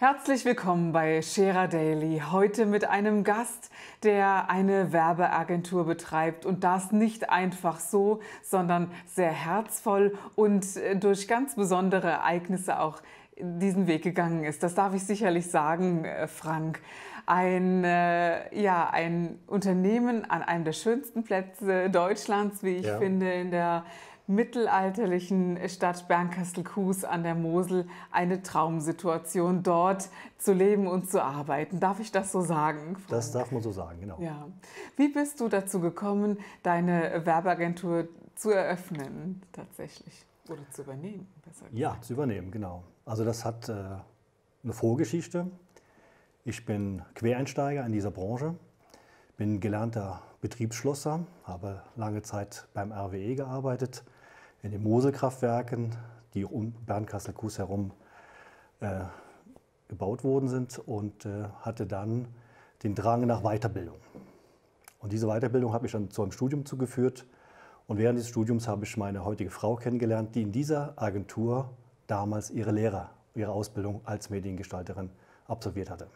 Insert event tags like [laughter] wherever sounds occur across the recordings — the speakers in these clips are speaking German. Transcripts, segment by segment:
Herzlich willkommen bei Scherer Daily. Heute mit einem Gast, der eine Werbeagentur betreibt und das nicht einfach so, sondern sehr herzvoll und äh, durch ganz besondere Ereignisse auch diesen Weg gegangen ist. Das darf ich sicherlich sagen, äh, Frank. Ein, äh, ja, ein Unternehmen an einem der schönsten Plätze Deutschlands, wie ich ja. finde, in der mittelalterlichen Stadt Bernkastel-Kues an der Mosel eine Traumsituation, dort zu leben und zu arbeiten. Darf ich das so sagen? Frank? Das darf man so sagen, genau. Ja. Wie bist du dazu gekommen, deine Werbeagentur zu eröffnen tatsächlich? Oder zu übernehmen, besser gesagt. Ja, zu übernehmen, genau. Also das hat äh, eine Vorgeschichte. Ich bin Quereinsteiger in dieser Branche, bin gelernter Betriebsschlosser, habe lange Zeit beim RWE gearbeitet, in den Moselkraftwerken, die um Bernkastel-Kues herum äh, gebaut worden sind und äh, hatte dann den Drang nach Weiterbildung. Und diese Weiterbildung habe ich dann zu einem Studium zugeführt. Und während des Studiums habe ich meine heutige Frau kennengelernt, die in dieser Agentur damals ihre Lehre, ihre Ausbildung als Mediengestalterin absolviert hatte.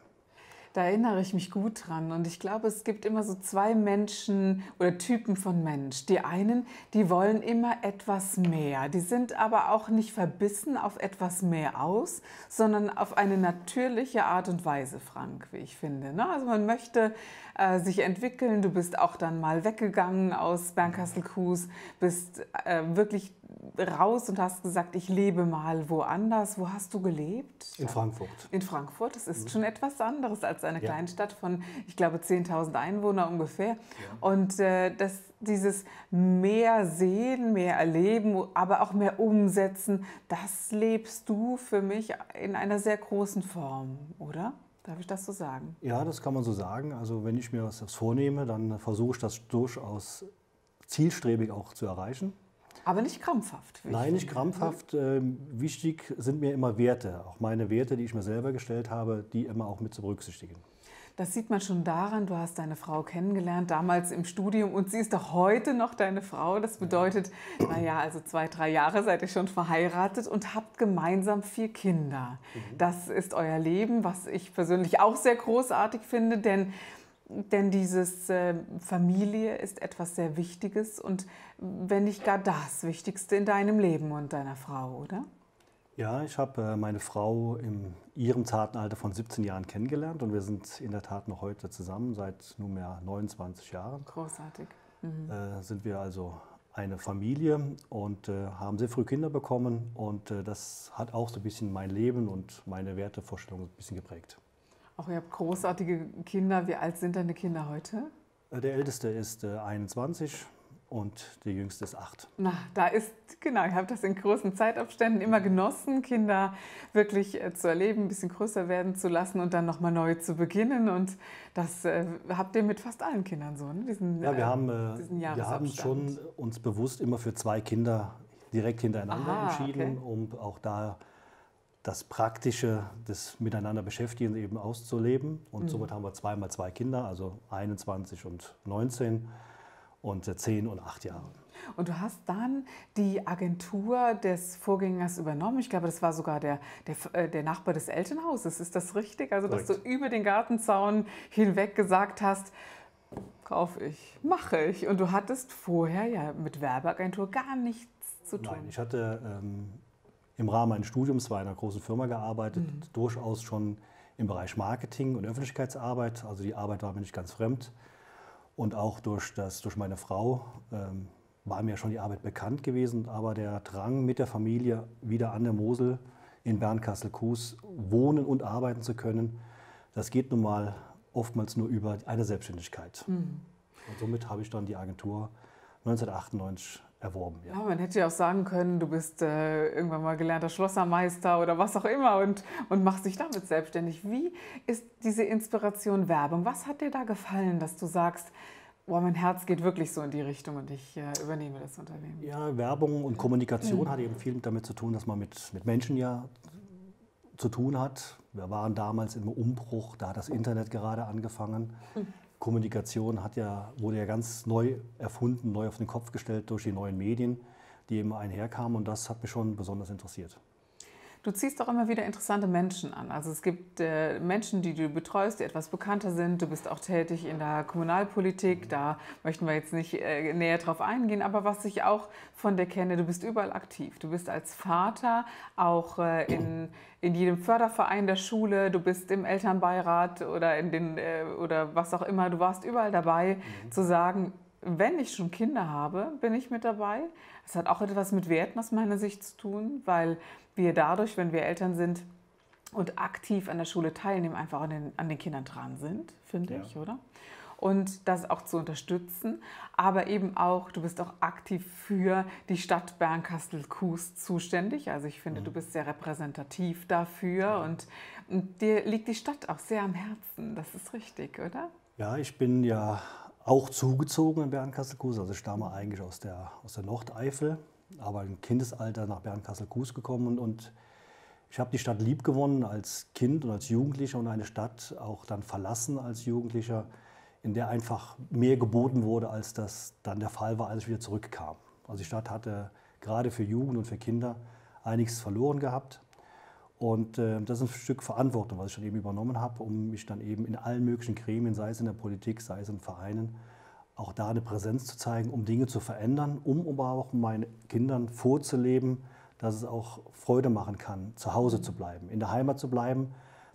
Da erinnere ich mich gut dran. Und ich glaube, es gibt immer so zwei Menschen oder Typen von Mensch. Die einen, die wollen immer etwas mehr. Die sind aber auch nicht verbissen auf etwas mehr aus, sondern auf eine natürliche Art und Weise, Frank, wie ich finde. Ne? Also man möchte äh, sich entwickeln. Du bist auch dann mal weggegangen aus Bernkastel-Kues, bist äh, wirklich raus und hast gesagt, ich lebe mal woanders. Wo hast du gelebt? In Frankfurt. In Frankfurt. Das ist mhm. schon etwas anderes als eine ja. Kleinstadt von, ich glaube, 10.000 Einwohnern ungefähr. Ja. Und äh, das, dieses mehr sehen, mehr erleben, aber auch mehr umsetzen, das lebst du für mich in einer sehr großen Form, oder? Darf ich das so sagen? Ja, das kann man so sagen. Also wenn ich mir was vornehme, dann versuche ich das durchaus zielstrebig auch zu erreichen. Aber nicht krampfhaft. Nein, nicht krampfhaft. Äh, wichtig sind mir immer Werte, auch meine Werte, die ich mir selber gestellt habe, die immer auch mit zu berücksichtigen. Das sieht man schon daran, du hast deine Frau kennengelernt, damals im Studium und sie ist doch heute noch deine Frau. Das bedeutet, naja, also zwei, drei Jahre seid ihr schon verheiratet und habt gemeinsam vier Kinder. Mhm. Das ist euer Leben, was ich persönlich auch sehr großartig finde, denn denn dieses äh, Familie ist etwas sehr Wichtiges und wenn nicht gar das Wichtigste in deinem Leben und deiner Frau, oder? Ja, ich habe äh, meine Frau in ihrem zarten Alter von 17 Jahren kennengelernt und wir sind in der Tat noch heute zusammen, seit nunmehr 29 Jahren. Großartig. Mhm. Äh, sind wir also eine Familie und äh, haben sehr früh Kinder bekommen und äh, das hat auch so ein bisschen mein Leben und meine Wertevorstellungen ein bisschen geprägt. Auch ihr habt großartige Kinder. Wie alt sind deine Kinder heute? Äh, der älteste ist 21 äh, und der jüngste ist 8. Na, da ist, genau, ich habe das in großen Zeitabständen immer genossen, Kinder wirklich äh, zu erleben, ein bisschen größer werden zu lassen und dann nochmal neu zu beginnen. Und das äh, habt ihr mit fast allen Kindern so, ne? diesen, ja, wir haben, äh, wir haben schon uns bewusst immer für zwei Kinder direkt hintereinander Aha, entschieden, okay. um auch da das Praktische des Miteinander beschäftigen eben auszuleben. Und mhm. somit haben wir zweimal zwei Kinder, also 21 und 19 und 10 und 8 Jahre. Und du hast dann die Agentur des Vorgängers übernommen. Ich glaube, das war sogar der, der, äh, der Nachbar des Elternhauses. Ist das richtig? Also, dass Correct. du über den Gartenzaun hinweg gesagt hast, kaufe ich, mache ich. Und du hattest vorher ja mit Werbeagentur gar nichts zu tun. Nein, ich hatte ähm, im Rahmen meines Studiums bei einer großen Firma gearbeitet, mhm. durchaus schon im Bereich Marketing und Öffentlichkeitsarbeit. Also die Arbeit war mir nicht ganz fremd. Und auch durch, das, durch meine Frau ähm, war mir schon die Arbeit bekannt gewesen. Aber der Drang mit der Familie wieder an der Mosel in Bernkastel-Kues wohnen und arbeiten zu können, das geht nun mal oftmals nur über eine Selbstständigkeit. Mhm. Und somit habe ich dann die Agentur 1998 erworben. Ja. ja. man hätte ja auch sagen können, du bist äh, irgendwann mal gelernter Schlossermeister oder was auch immer und, und machst dich damit selbstständig. Wie ist diese Inspiration Werbung? Was hat dir da gefallen, dass du sagst, boah, mein Herz geht wirklich so in die Richtung und ich äh, übernehme das Unternehmen? Ja, Werbung und Kommunikation mhm. hat eben viel damit zu tun, dass man mit, mit Menschen ja zu tun hat. Wir waren damals im Umbruch, da hat das Internet gerade angefangen. Mhm. Kommunikation hat ja, wurde ja ganz neu erfunden, neu auf den Kopf gestellt durch die neuen Medien, die eben einherkamen und das hat mich schon besonders interessiert. Du ziehst auch immer wieder interessante Menschen an. Also es gibt äh, Menschen, die du betreust, die etwas bekannter sind. Du bist auch tätig in der Kommunalpolitik. Da möchten wir jetzt nicht äh, näher drauf eingehen. Aber was ich auch von dir kenne, du bist überall aktiv. Du bist als Vater auch äh, in, in jedem Förderverein der Schule. Du bist im Elternbeirat oder in den äh, oder was auch immer. Du warst überall dabei, mhm. zu sagen, wenn ich schon Kinder habe, bin ich mit dabei. Es hat auch etwas mit Werten aus meiner Sicht zu tun, weil wir dadurch, wenn wir Eltern sind und aktiv an der Schule teilnehmen, einfach an den, an den Kindern dran sind, finde ja. ich, oder? Und das auch zu unterstützen, aber eben auch, du bist auch aktiv für die Stadt Bernkastel-Kues zuständig. Also ich finde, mhm. du bist sehr repräsentativ dafür ja. und, und dir liegt die Stadt auch sehr am Herzen. Das ist richtig, oder? Ja, ich bin ja auch zugezogen in Bernkastel-Kues. Also ich stamme eigentlich aus der, aus der Nordeifel, aber im Kindesalter nach Bernkastel-Kues gekommen und, und ich habe die Stadt lieb gewonnen als Kind und als Jugendlicher und eine Stadt auch dann verlassen als Jugendlicher, in der einfach mehr geboten wurde, als das dann der Fall war, als ich wieder zurückkam. Also die Stadt hatte gerade für Jugend und für Kinder einiges verloren gehabt. Und äh, das ist ein Stück Verantwortung, was ich dann eben übernommen habe, um mich dann eben in allen möglichen Gremien, sei es in der Politik, sei es in Vereinen, auch da eine Präsenz zu zeigen, um Dinge zu verändern, um aber auch meinen Kindern vorzuleben, dass es auch Freude machen kann, zu Hause zu bleiben, in der Heimat zu bleiben.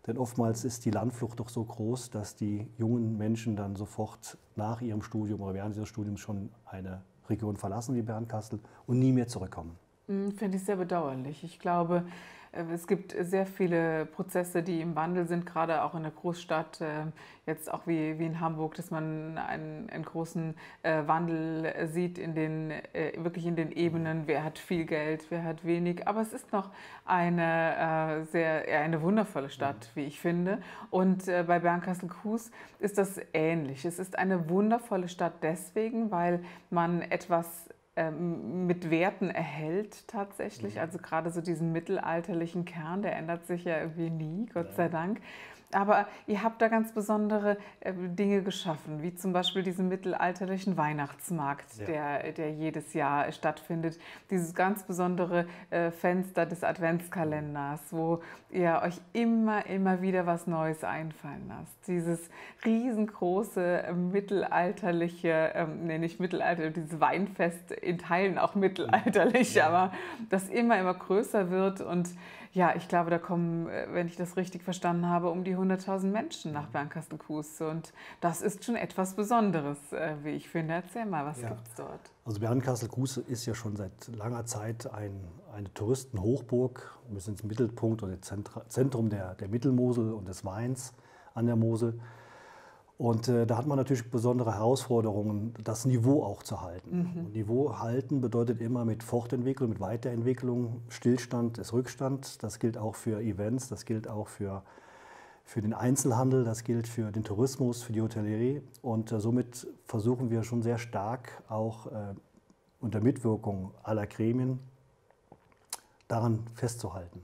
Denn oftmals ist die Landflucht doch so groß, dass die jungen Menschen dann sofort nach ihrem Studium oder während ihres Studiums schon eine Region verlassen wie Bernkastel und nie mehr zurückkommen. Hm, finde ich sehr bedauerlich. Ich glaube, es gibt sehr viele Prozesse, die im Wandel sind, gerade auch in der Großstadt, äh, jetzt auch wie, wie in Hamburg, dass man einen, einen großen äh, Wandel sieht in den, wirklich in den Ebenen, wer hat viel Geld, wer hat wenig. Aber es ist noch eine, sehr, eine wundervolle Stadt, wie ich finde. Und bei Bernkastel-Kues ist das ähnlich. Es ist eine wundervolle Stadt deswegen, weil man etwas ähm, mit Werten erhält tatsächlich. Mhm. Also gerade so diesen mittelalterlichen Kern, der ändert sich ja irgendwie nie, Gott sei Dank. Aber ihr habt da ganz besondere äh, Dinge geschaffen, wie zum Beispiel diesen mittelalterlichen Weihnachtsmarkt, ja. der, der jedes Jahr stattfindet. Dieses ganz besondere äh, Fenster des Adventskalenders, wo ihr euch immer, immer wieder was Neues einfallen lasst. Dieses riesengroße äh, mittelalterliche, ähm, nee, nicht mittelalterlich, dieses Weinfest in Teilen auch mittelalterlich, ja. aber das immer, immer größer wird und ja, ich glaube, da kommen, äh, wenn ich das richtig verstanden habe, um die 100.000 Menschen nach Bernkastel-Kues. Und das ist schon etwas Besonderes, äh, wie ich finde. Erzähl mal, was ja. gibt es dort? Also Bernkastel-Kues ist ja schon seit langer Zeit ein, eine Touristenhochburg. Wir sind Mittelpunkt oder Zentrum der, der Mittelmosel und des Weins an der Mosel. Und äh, da hat man natürlich besondere Herausforderungen, das Niveau auch zu halten. Mhm. Niveau halten bedeutet immer mit Fortentwicklung, mit Weiterentwicklung. Stillstand ist Rückstand. Das gilt auch für Events, das gilt auch für, für den Einzelhandel, das gilt für den Tourismus, für die Hotellerie. Und äh, somit versuchen wir schon sehr stark auch äh, unter Mitwirkung aller Gremien daran festzuhalten.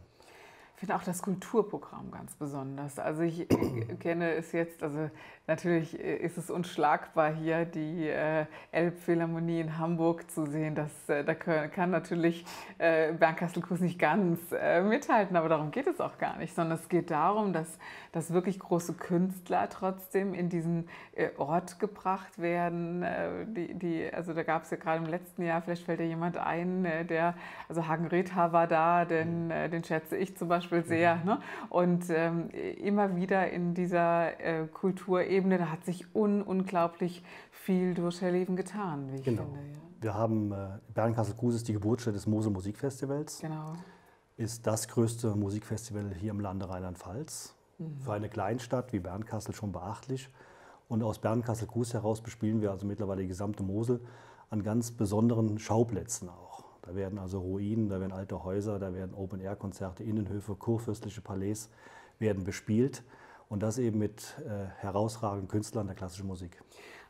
Finde auch das Kulturprogramm ganz besonders. Also ich [clears throat] kenne es jetzt, also natürlich ist es unschlagbar hier, die äh, Elbphilharmonie in Hamburg zu sehen. Das, äh, da können, kann natürlich äh, Bernkastel-Kues nicht ganz äh, mithalten, aber darum geht es auch gar nicht, sondern es geht darum, dass, dass wirklich große Künstler trotzdem in diesen äh, Ort gebracht werden. Äh, die, die, also da gab es ja gerade im letzten Jahr, vielleicht fällt ja jemand ein, äh, der, also Hagen Retha war da, den, den schätze ich zum Beispiel Beispiel sehr. Ne? Und ähm, immer wieder in dieser äh, Kulturebene, da hat sich un unglaublich viel durch Herr Leben getan, wie ich genau. finde. Ja. Wir haben äh, Bernkastel-Kues ist die Geburtsstätte des Mosel Musikfestivals. Genau. Ist das größte Musikfestival hier im Lande Rheinland-Pfalz. Mhm. Für eine Kleinstadt wie Bernkastel schon beachtlich. Und aus Bernkastel-Kues heraus bespielen wir also mittlerweile die gesamte Mosel an ganz besonderen Schauplätzen auch. Da werden also Ruinen, da werden alte Häuser, da werden Open-Air-Konzerte, Innenhöfe, kurfürstliche Palais werden bespielt. Und das eben mit äh, herausragenden Künstlern der klassischen Musik.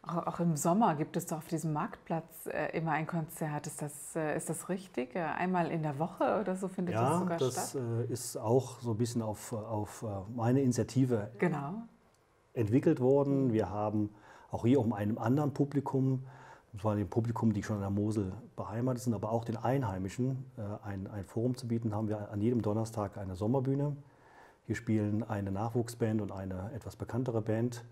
Auch, auch, im Sommer gibt es doch auf diesem Marktplatz äh, immer ein Konzert. Ist das, äh, ist das richtig? Äh, einmal in der Woche oder so findet ja, das sogar das, statt? Ja, das ist auch so ein bisschen auf, auf äh, meine Initiative genau. entwickelt worden. Wir haben auch hier um einem anderen Publikum und zwar dem Publikum, die schon an der Mosel beheimatet sind, aber auch den Einheimischen äh, ein, ein Forum zu bieten, haben wir an jedem Donnerstag eine Sommerbühne. Hier spielen eine Nachwuchsband und eine etwas bekanntere Band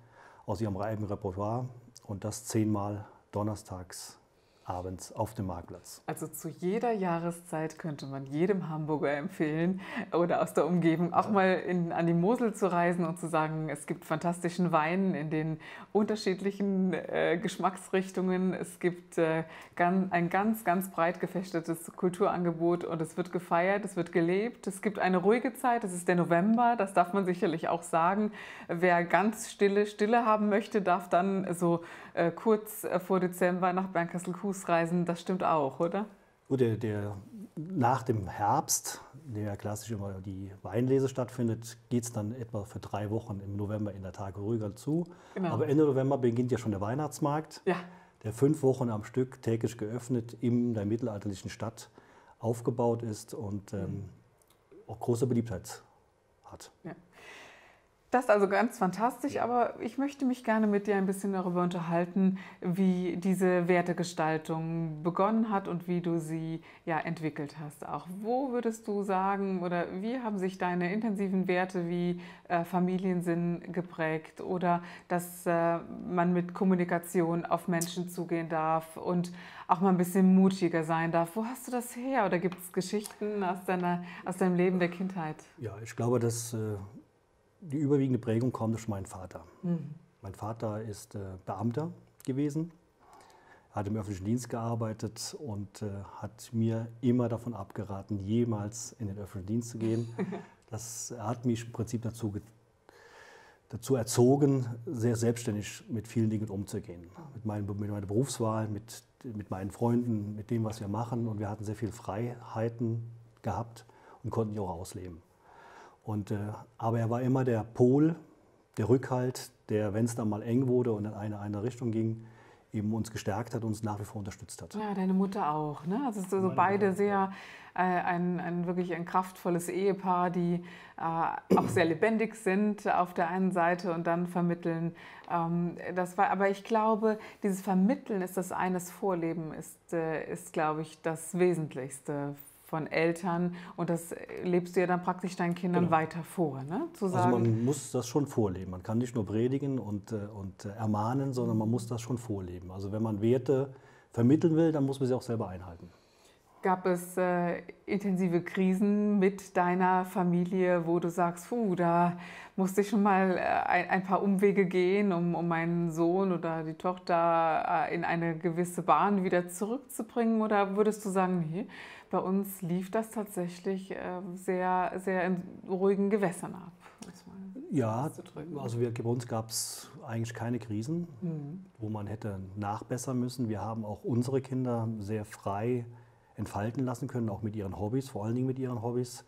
aus ihrem eigenen Repertoire und das zehnmal donnerstags abends auf dem Marktplatz. Also zu jeder Jahreszeit könnte man jedem Hamburger empfehlen oder aus der Umgebung auch mal in, an die Mosel zu reisen und zu sagen, es gibt fantastischen Wein in den unterschiedlichen äh, Geschmacksrichtungen. Es gibt äh, ganz, ein ganz, ganz breit gefächertes Kulturangebot und es wird gefeiert, es wird gelebt. Es gibt eine ruhige Zeit, es ist der November, das darf man sicherlich auch sagen. Wer ganz stille Stille haben möchte, darf dann so äh, kurz äh, vor Dezember nach Bernkastel-Kues reisen. Das stimmt auch, oder? Gut, der, der, nach dem Herbst, der ja klassisch immer die Weinlese stattfindet, geht es dann etwa für drei Wochen im November in der Tage ruhiger zu. Genau. Aber Ende November beginnt ja schon der Weihnachtsmarkt, ja. der fünf Wochen am Stück täglich geöffnet in der mittelalterlichen Stadt aufgebaut ist und ähm, mhm. auch große Beliebtheit hat. Ja. Das ist also ganz fantastisch, aber ich möchte mich gerne mit dir ein bisschen darüber unterhalten, wie diese Wertegestaltung begonnen hat und wie du sie ja entwickelt hast. Auch wo würdest du sagen oder wie haben sich deine intensiven Werte wie äh, Familiensinn geprägt oder dass äh, man mit Kommunikation auf Menschen zugehen darf und auch mal ein bisschen mutiger sein darf. Wo hast du das her? Oder gibt es Geschichten aus, deiner, aus deinem Leben der Kindheit? Ja, ich glaube, dass äh die überwiegende Prägung kommt durch meinen Vater. Mhm. Mein Vater ist äh, Beamter gewesen, hat im öffentlichen Dienst gearbeitet und äh, hat mir immer davon abgeraten, jemals in den öffentlichen Dienst zu gehen. [laughs] Das hat mich im Prinzip dazu, dazu erzogen, sehr selbstständig mit vielen Dingen umzugehen. Mit, meinem, mit meiner Berufswahl, mit, mit meinen Freunden, mit dem, was wir machen. Und wir hatten sehr viele Freiheiten gehabt und konnten die auch ausleben. Und, äh, aber er war immer der Pol, der Rückhalt, der, wenn es dann mal eng wurde und in eine, eine Richtung ging, eben uns gestärkt hat und uns nach wie vor unterstützt hat. Ja, deine Mutter auch. Ne? Also so beide Mutter. sehr äh, ein, ein wirklich ein kraftvolles Ehepaar, die äh, auch sehr lebendig sind auf der einen Seite und dann vermitteln. Ähm, das war, aber ich glaube, dieses Vermitteln ist das eines Vorleben ist, äh, ist glaube ich, das Wesentlichste von Eltern und das lebst du ja dann praktisch deinen Kindern genau. weiter vor. Ne? Zu sagen, also man muss das schon vorleben. Man kann nicht nur predigen und, äh, und äh, ermahnen, sondern man muss das schon vorleben. Also wenn man Werte vermitteln will, dann muss man sie auch selber einhalten. Gab es äh, intensive Krisen mit deiner Familie, wo du sagst, puh, da musste ich schon mal äh, ein, ein, paar Umwege gehen, um, um meinen Sohn oder die Tochter äh, in eine gewisse Bahn wieder zurückzubringen? Oder würdest du sagen, nee, bei uns lief das tatsächlich äh, sehr, sehr in ruhigen Gewässern ab. Ja, also wir, bei uns gab es eigentlich keine Krisen, mhm. wo man hätte nachbessern müssen. Wir haben auch unsere Kinder sehr frei entfalten lassen können, auch mit ihren Hobbys, vor allen Dingen mit ihren Hobbys,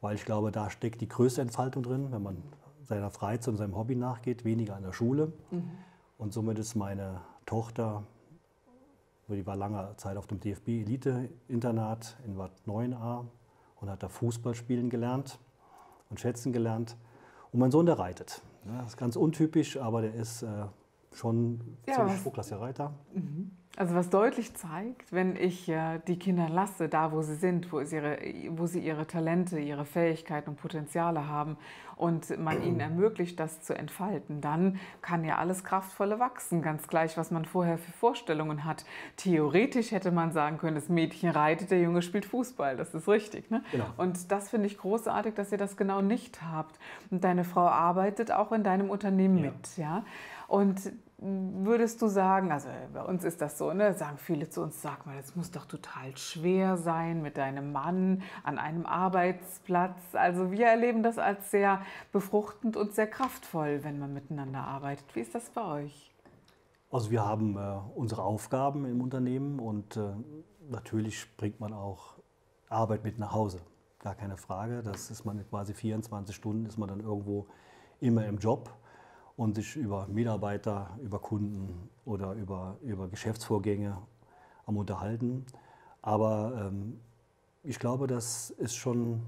weil ich glaube, da steckt die größte Entfaltung drin, wenn man seiner Freizeit und seinem Hobby nachgeht, weniger an der Schule. Mhm. Und somit ist meine Tochter die war lange Zeit auf dem DFB-Elite-Internat in Bad 9a und hat da Fußball spielen gelernt und schätzen gelernt. Und mein Sohn, der reitet. das ist ganz untypisch, aber der ist äh, schon ja, ziemlich hochklassiger Reiter. Mhm. Also was deutlich zeigt, wenn ich äh, die Kinder lasse, da wo sie sind, wo, ihre, wo sie ihre Talente, ihre Fähigkeiten und Potenziale haben und man ihnen [clears throat] ermöglicht, das zu entfalten, dann kann ja alles Kraftvolle wachsen, ganz gleich, was man vorher für Vorstellungen hat. Theoretisch hätte man sagen können, das Mädchen reitet, der Junge spielt Fußball, das ist richtig. Ne? Genau. Und das finde ich großartig, dass ihr das genau nicht habt. Und deine Frau arbeitet auch in deinem Unternehmen ja. mit. Ja? Und würdest du sagen, also bei uns ist das so, ne, sagen viele zu uns, sag mal, es muss doch total schwer sein mit deinem Mann an einem Arbeitsplatz. Also wir erleben das als sehr befruchtend und sehr kraftvoll, wenn man miteinander arbeitet. Wie ist das bei euch? Also wir haben äh, unsere Aufgaben im Unternehmen und äh, natürlich bringt man auch Arbeit mit nach Hause. Gar keine Frage. Das ist man quasi 24 Stunden, ist man dann irgendwo immer im Job und sich über Mitarbeiter, über Kunden oder über, über Geschäftsvorgänge am Unterhalten. Aber ähm, ich glaube, das ist schon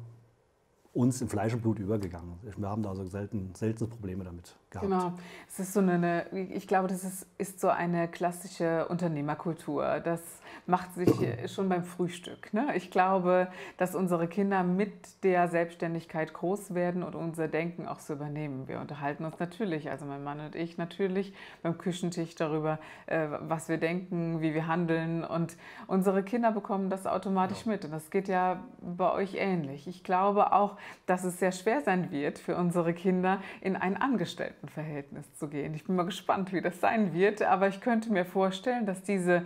uns in Fleisch und Blut übergegangen. Wir haben da also selten, selten Probleme damit gehabt. Genau. Es ist so eine, ich glaube, das ist, ist so eine klassische Unternehmerkultur. Das macht sich schon beim Frühstück. Ne? Ich glaube, dass unsere Kinder mit der Selbstständigkeit groß werden und unser Denken auch so übernehmen. Wir unterhalten uns natürlich, also mein Mann und ich natürlich beim Küchentisch darüber, äh, was wir denken, wie wir handeln und unsere Kinder bekommen das automatisch mit. Und das geht ja bei euch ähnlich. Ich glaube auch, dass es sehr schwer sein wird für unsere Kinder, in ein Angestelltenverhältnis zu gehen. Ich bin mal gespannt, wie das sein wird, aber ich könnte mir vorstellen, dass diese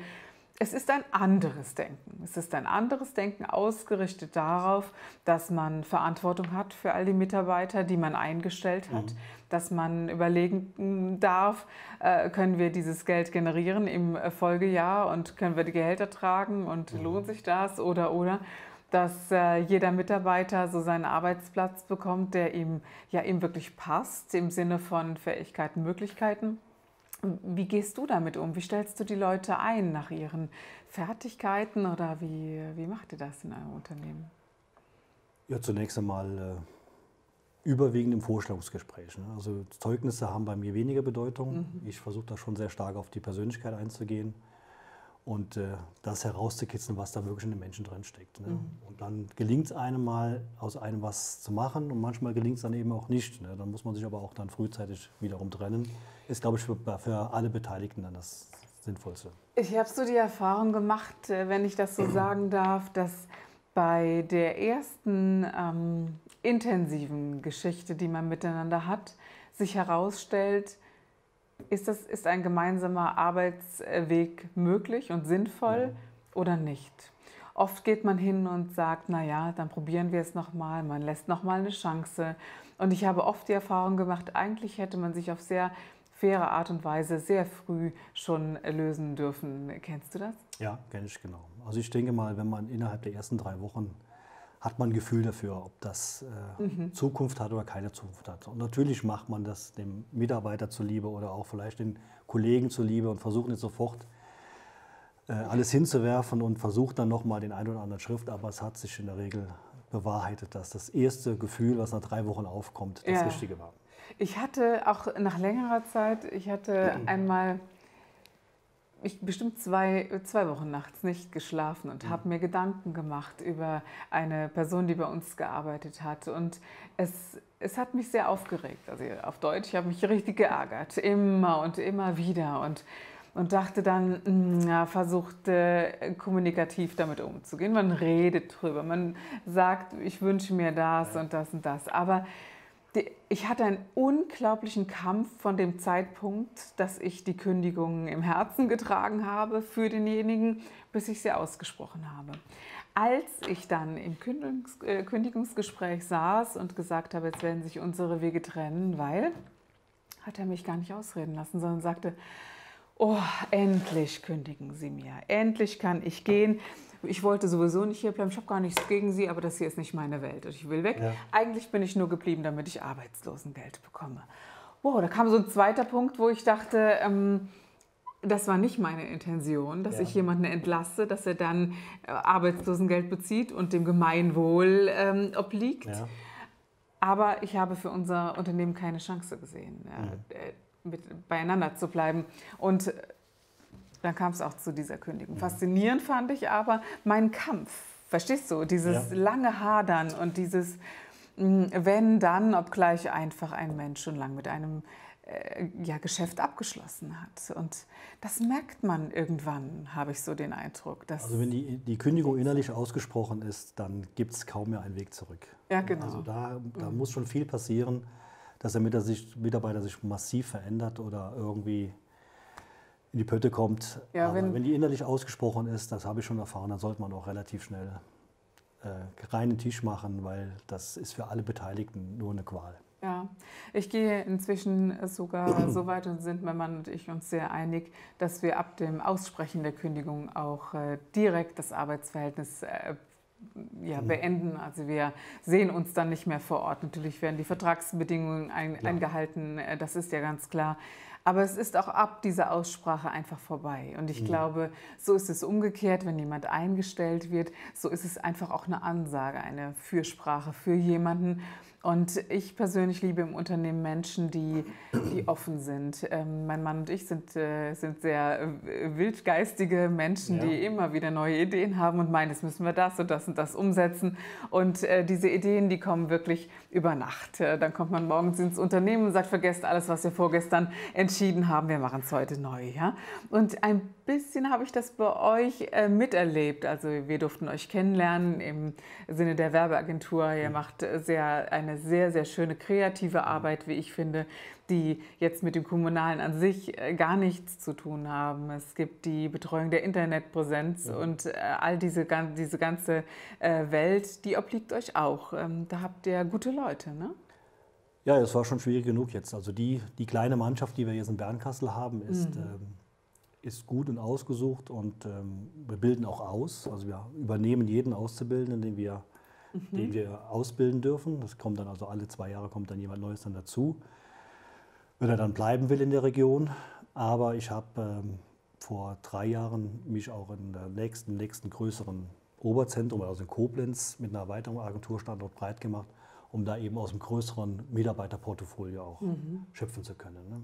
es ist ein anderes Denken. Es ist ein anderes Denken ausgerichtet darauf, dass man Verantwortung hat für all die Mitarbeiter, die man eingestellt hat, mhm. dass man überlegen darf, äh, können wir dieses Geld generieren im Folgejahr und können wir die Gehälter tragen und mhm. lohnt sich das oder oder dass äh, jeder Mitarbeiter so seinen Arbeitsplatz bekommt, der ihm ja ihm wirklich passt im Sinne von Fähigkeiten, Möglichkeiten. Wie gehst du damit um? Wie stellst du die Leute ein nach ihren Fertigkeiten oder wie, wie macht ihr das in einem Unternehmen? Ja, zunächst einmal äh, überwiegend im Vorstellungsgespräch. Ne? Also Zeugnisse haben bei mir weniger Bedeutung. Mhm. Ich versuche da schon sehr stark auf die Persönlichkeit einzugehen und äh, das herauszukitzeln, was da wirklich in den Menschen drin steckt. Ne? Mhm. Und dann gelingt es einem mal, aus einem was zu machen und manchmal gelingt es dann eben auch nicht. Ne? Dann muss man sich aber auch dann frühzeitig wiederum trennen. Ist, glaube ich, für, für alle Beteiligten dann das Sinnvollste. Ich habe so die Erfahrung gemacht, äh, wenn ich das so [clears throat] sagen darf, dass bei der ersten ähm, intensiven Geschichte, die man miteinander hat, sich herausstellt, ist, das, ist ein gemeinsamer Arbeitsweg möglich und sinnvoll ja. oder nicht? Oft geht man hin und sagt, naja, dann probieren wir es nochmal, man lässt nochmal eine Chance. Und ich habe oft die Erfahrung gemacht, eigentlich hätte man sich auf sehr faire Art und Weise sehr früh schon lösen dürfen. Kennst du das? Ja, kenne ich genau. Also ich denke mal, wenn man innerhalb der ersten drei Wochen hat man ein Gefühl dafür, ob das äh, mhm. Zukunft hat oder keine Zukunft hat. Und natürlich macht man das dem Mitarbeiter zuliebe oder auch vielleicht den Kollegen zuliebe und versucht nicht sofort äh, alles hinzuwerfen und versucht dann nochmal den einen oder anderen Schrift, aber es hat sich in der Regel bewahrheitet, dass das erste Gefühl, was nach drei Wochen aufkommt, das ja. Richtige war. Ich hatte auch nach längerer Zeit, ich hatte [clears throat] einmal ich bestimmt zwei, zwei Wochen nachts nicht geschlafen und mhm. habe mir Gedanken gemacht über eine Person, die bei uns gearbeitet hat. Und es, es hat mich sehr aufgeregt. Also auf Deutsch, ich habe mich richtig geärgert, immer und immer wieder. Und, und dachte dann, hm, ja, versucht äh, kommunikativ damit umzugehen. Man redet drüber, man sagt, ich wünsche mir das ja. und das und das. Aber ich hatte einen unglaublichen Kampf von dem Zeitpunkt, dass ich die Kündigung im Herzen getragen habe für denjenigen, bis ich sie ausgesprochen habe. Als ich dann im äh, Kündigungsgespräch saß und gesagt habe, jetzt werden sich unsere Wege trennen, weil, hat er mich gar nicht ausreden lassen, sondern sagte, oh, endlich kündigen Sie mir, endlich kann ich gehen ich wollte sowieso nicht hier bleiben, ich habe gar nichts gegen sie, aber das hier ist nicht meine Welt und ich will weg. Ja. Eigentlich bin ich nur geblieben, damit ich Arbeitslosengeld bekomme. Wow, da kam so ein zweiter Punkt, wo ich dachte, ähm, das war nicht meine Intention, dass ja. ich jemanden entlasse, dass er dann äh, Arbeitslosengeld bezieht und dem Gemeinwohl ähm, obliegt. Ja. Aber ich habe für unser Unternehmen keine Chance gesehen, äh, mhm. äh, mit, beieinander zu bleiben. Und dann kam es auch zu dieser Kündigung. Faszinierend fand ich aber meinen Kampf. Verstehst du? Dieses ja. lange Hadern und dieses hm, wenn dann, obgleich einfach ein Mensch schon lange mit einem äh, ja, Geschäft abgeschlossen hat. Und das merkt man irgendwann, habe ich so den Eindruck. also wenn die, die Kündigung innerlich ausgesprochen ist, dann gibt es kaum mehr einen Weg zurück. Ja, genau. Also da, da mhm. muss schon viel passieren, dass der Mitarbeiter sich massiv verändert oder irgendwie in die Pötte kommt. Ja, Aber wenn, wenn, die innerlich ausgesprochen ist, das habe ich schon erfahren, dann sollte man auch relativ schnell äh, reinen Tisch machen, weil das ist für alle Beteiligten nur eine Qual. Ja, ich gehe inzwischen sogar so weit und sind mein Mann und ich uns sehr einig, dass wir ab dem Aussprechen der Kündigung auch äh, direkt das Arbeitsverhältnis äh, ja, mhm. beenden. Also wir sehen uns dann nicht mehr vor Ort. Natürlich werden die Vertragsbedingungen ein, eingehalten, äh, das ist ja ganz klar. Aber es ist auch ab dieser Aussprache einfach vorbei. Und ich mhm. glaube, so ist es umgekehrt, wenn jemand eingestellt wird, so ist es einfach auch eine Ansage, eine Fürsprache für jemanden. Und ich persönlich liebe im Unternehmen Menschen, die, die [clears throat] offen sind. Ähm, mein Mann und ich sind, äh, sind sehr äh, wildgeistige Menschen, ja. die immer wieder neue Ideen haben und meinen, jetzt müssen wir das und das und das umsetzen. Und äh, diese Ideen, die kommen wirklich über Nacht. Dann kommt man morgens ins Unternehmen und sagt, vergesst alles, was wir vorgestern entschieden haben, wir machen es heute neu. Ja? Und ein bisschen habe ich das bei euch äh, miterlebt. Also wir durften euch kennenlernen im Sinne der Werbeagentur. Ihr macht sehr eine sehr, sehr schöne kreative Arbeit, wie ich finde, die jetzt mit dem Kommunalen an sich äh, gar nichts zu tun haben. Es gibt die Betreuung der Internetpräsenz ja. und äh, all diese, diese ganze äh, Welt, die obliegt euch auch. Ähm, da habt ihr gute Leute, ne? Ja, es war schon schwierig genug jetzt. Also die, die kleine Mannschaft, die wir jetzt in Bernkastel haben, ist, mhm. ähm, ist gut und ausgesucht und ähm, wir bilden auch aus. Also wir übernehmen jeden Auszubildenden, den wir mhm. den wir ausbilden dürfen. Das kommt dann also alle zwei Jahre kommt dann jemand Neues dann dazu, wenn er dann bleiben will in der Region. Aber ich habe ähm, vor drei Jahren mich auch in der nächsten, nächsten größeren Oberzentrum, also in Koblenz, mit einer Erweiterung Agenturstandort breit gemacht, um da eben aus dem größeren Mitarbeiterportfolio auch mhm. schöpfen zu können. Ne?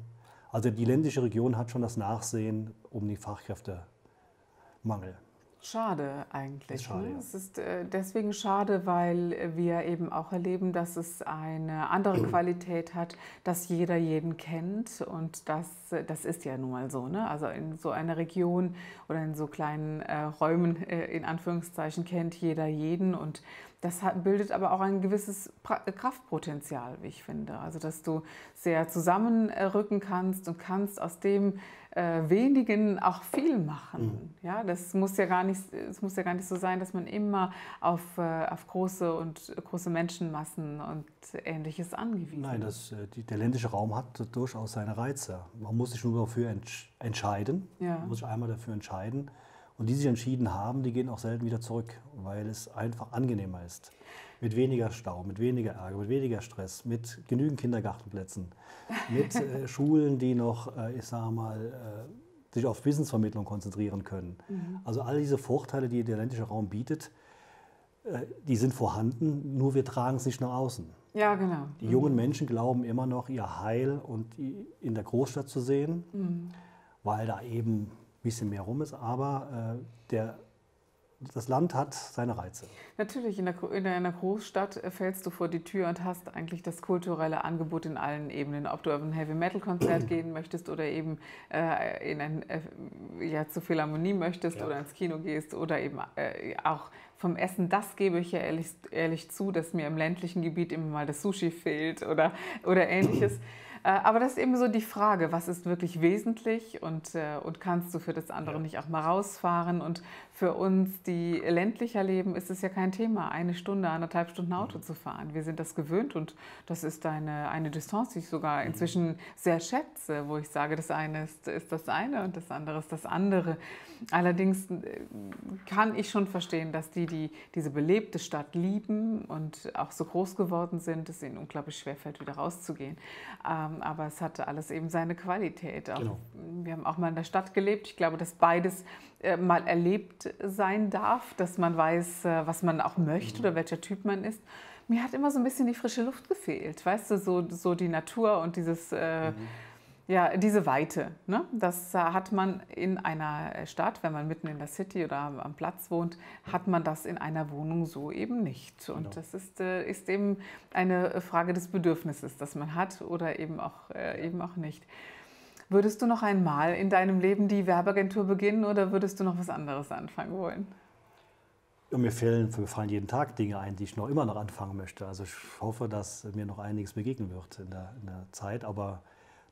Also die ländliche Region hat schon das Nachsehen um die Fachkräftemangel. Schade eigentlich. Schade, ne? ja. Es ist äh, deswegen schade, weil wir eben auch erleben, dass es eine andere [clears throat] Qualität hat, dass jeder jeden kennt und das, das ist ja nun mal so. Ne? Also in so einer Region oder in so kleinen äh, Räumen äh, in Anführungszeichen kennt jeder jeden und das bildet aber auch ein gewisses Kraftpotenzial, wie ich finde. Also dass du sehr zusammenrücken kannst und kannst aus dem äh, wenigen auch viel machen. Mhm. Ja, das muss ja gar nicht, es muss ja gar nicht so sein, dass man immer auf, äh, auf große und große Menschenmassen und Ähnliches angewiesen Nein, das, äh, die, der ländliche Raum hat durchaus seine Reize. Man muss sich nur dafür entsch entscheiden. Ja. Man muss sich einmal dafür entscheiden. Und die sich entschieden haben, die gehen auch selten wieder zurück, weil es einfach angenehmer ist mit weniger Stau, mit weniger Ärger, mit weniger Stress, mit genügend Kindergartenplätzen, mit äh, [laughs] Schulen, die noch, äh, ich sage mal, äh, sich auf Wissensvermittlung konzentrieren können. Mhm. Also all diese Vorteile, die der ländliche Raum bietet, äh, die sind vorhanden, nur wir tragen es nicht nach außen. Ja, genau. Die mhm. jungen Menschen glauben immer noch, ihr Heil und in der Großstadt zu sehen, mhm. weil da eben bisschen mehr rum ist. Aber äh, der das Land hat seine Reize. Natürlich, in, der, in einer Großstadt äh, fällst du vor die Tür und hast eigentlich das kulturelle Angebot in allen Ebenen. Ob du auf ein Heavy-Metal-Konzert gehen möchtest oder eben äh, in ein, äh, ja, zur Philharmonie möchtest ja. oder ins Kino gehst oder eben äh, auch vom Essen, das gebe ich ja ehrlich, ehrlich zu, dass mir im ländlichen Gebiet immer mal das Sushi fehlt oder, oder ähnliches. Äh, aber das ist eben so die Frage, was ist wirklich wesentlich und, äh, und kannst du für das andere ja. nicht auch mal rausfahren? Und für uns, die ländlicher leben, ist es ja kein Thema, eine Stunde, anderthalb Stunden Auto mhm. zu fahren. Wir sind das gewöhnt und das ist eine, eine Distanz, die ich sogar mhm. inzwischen sehr schätze, wo ich sage, das eine ist, ist das eine und das andere ist das andere. Allerdings äh, kann ich schon verstehen, dass die, die diese belebte Stadt lieben und auch so groß geworden sind, es ihnen unglaublich schwerfällt, wieder rauszugehen. Ähm, aber es hatte alles eben seine Qualität. Genau. Wir haben auch mal in der Stadt gelebt. Ich glaube, dass beides mal erlebt sein darf, dass man weiß, äh, was man auch möchte mhm. oder welcher Typ man ist. Mir hat immer so ein bisschen die frische Luft gefehlt, weißt du, so, so die Natur und dieses... Äh, mhm ja, diese Weite, ne? das hat man in einer Stadt, wenn man mitten in der City oder am Platz wohnt, hat man das in einer Wohnung so eben nicht. Und genau. das ist, äh, ist eben eine Frage des Bedürfnisses, das man hat oder eben auch, äh, eben auch nicht. Würdest du noch einmal in deinem Leben die Werbeagentur beginnen oder würdest du noch was anderes anfangen wollen? Ja, mir, fällen, mir fallen jeden Tag Dinge ein, die ich noch immer noch anfangen möchte. Also ich hoffe, dass mir noch einiges begegnen wird in der, in der Zeit, aber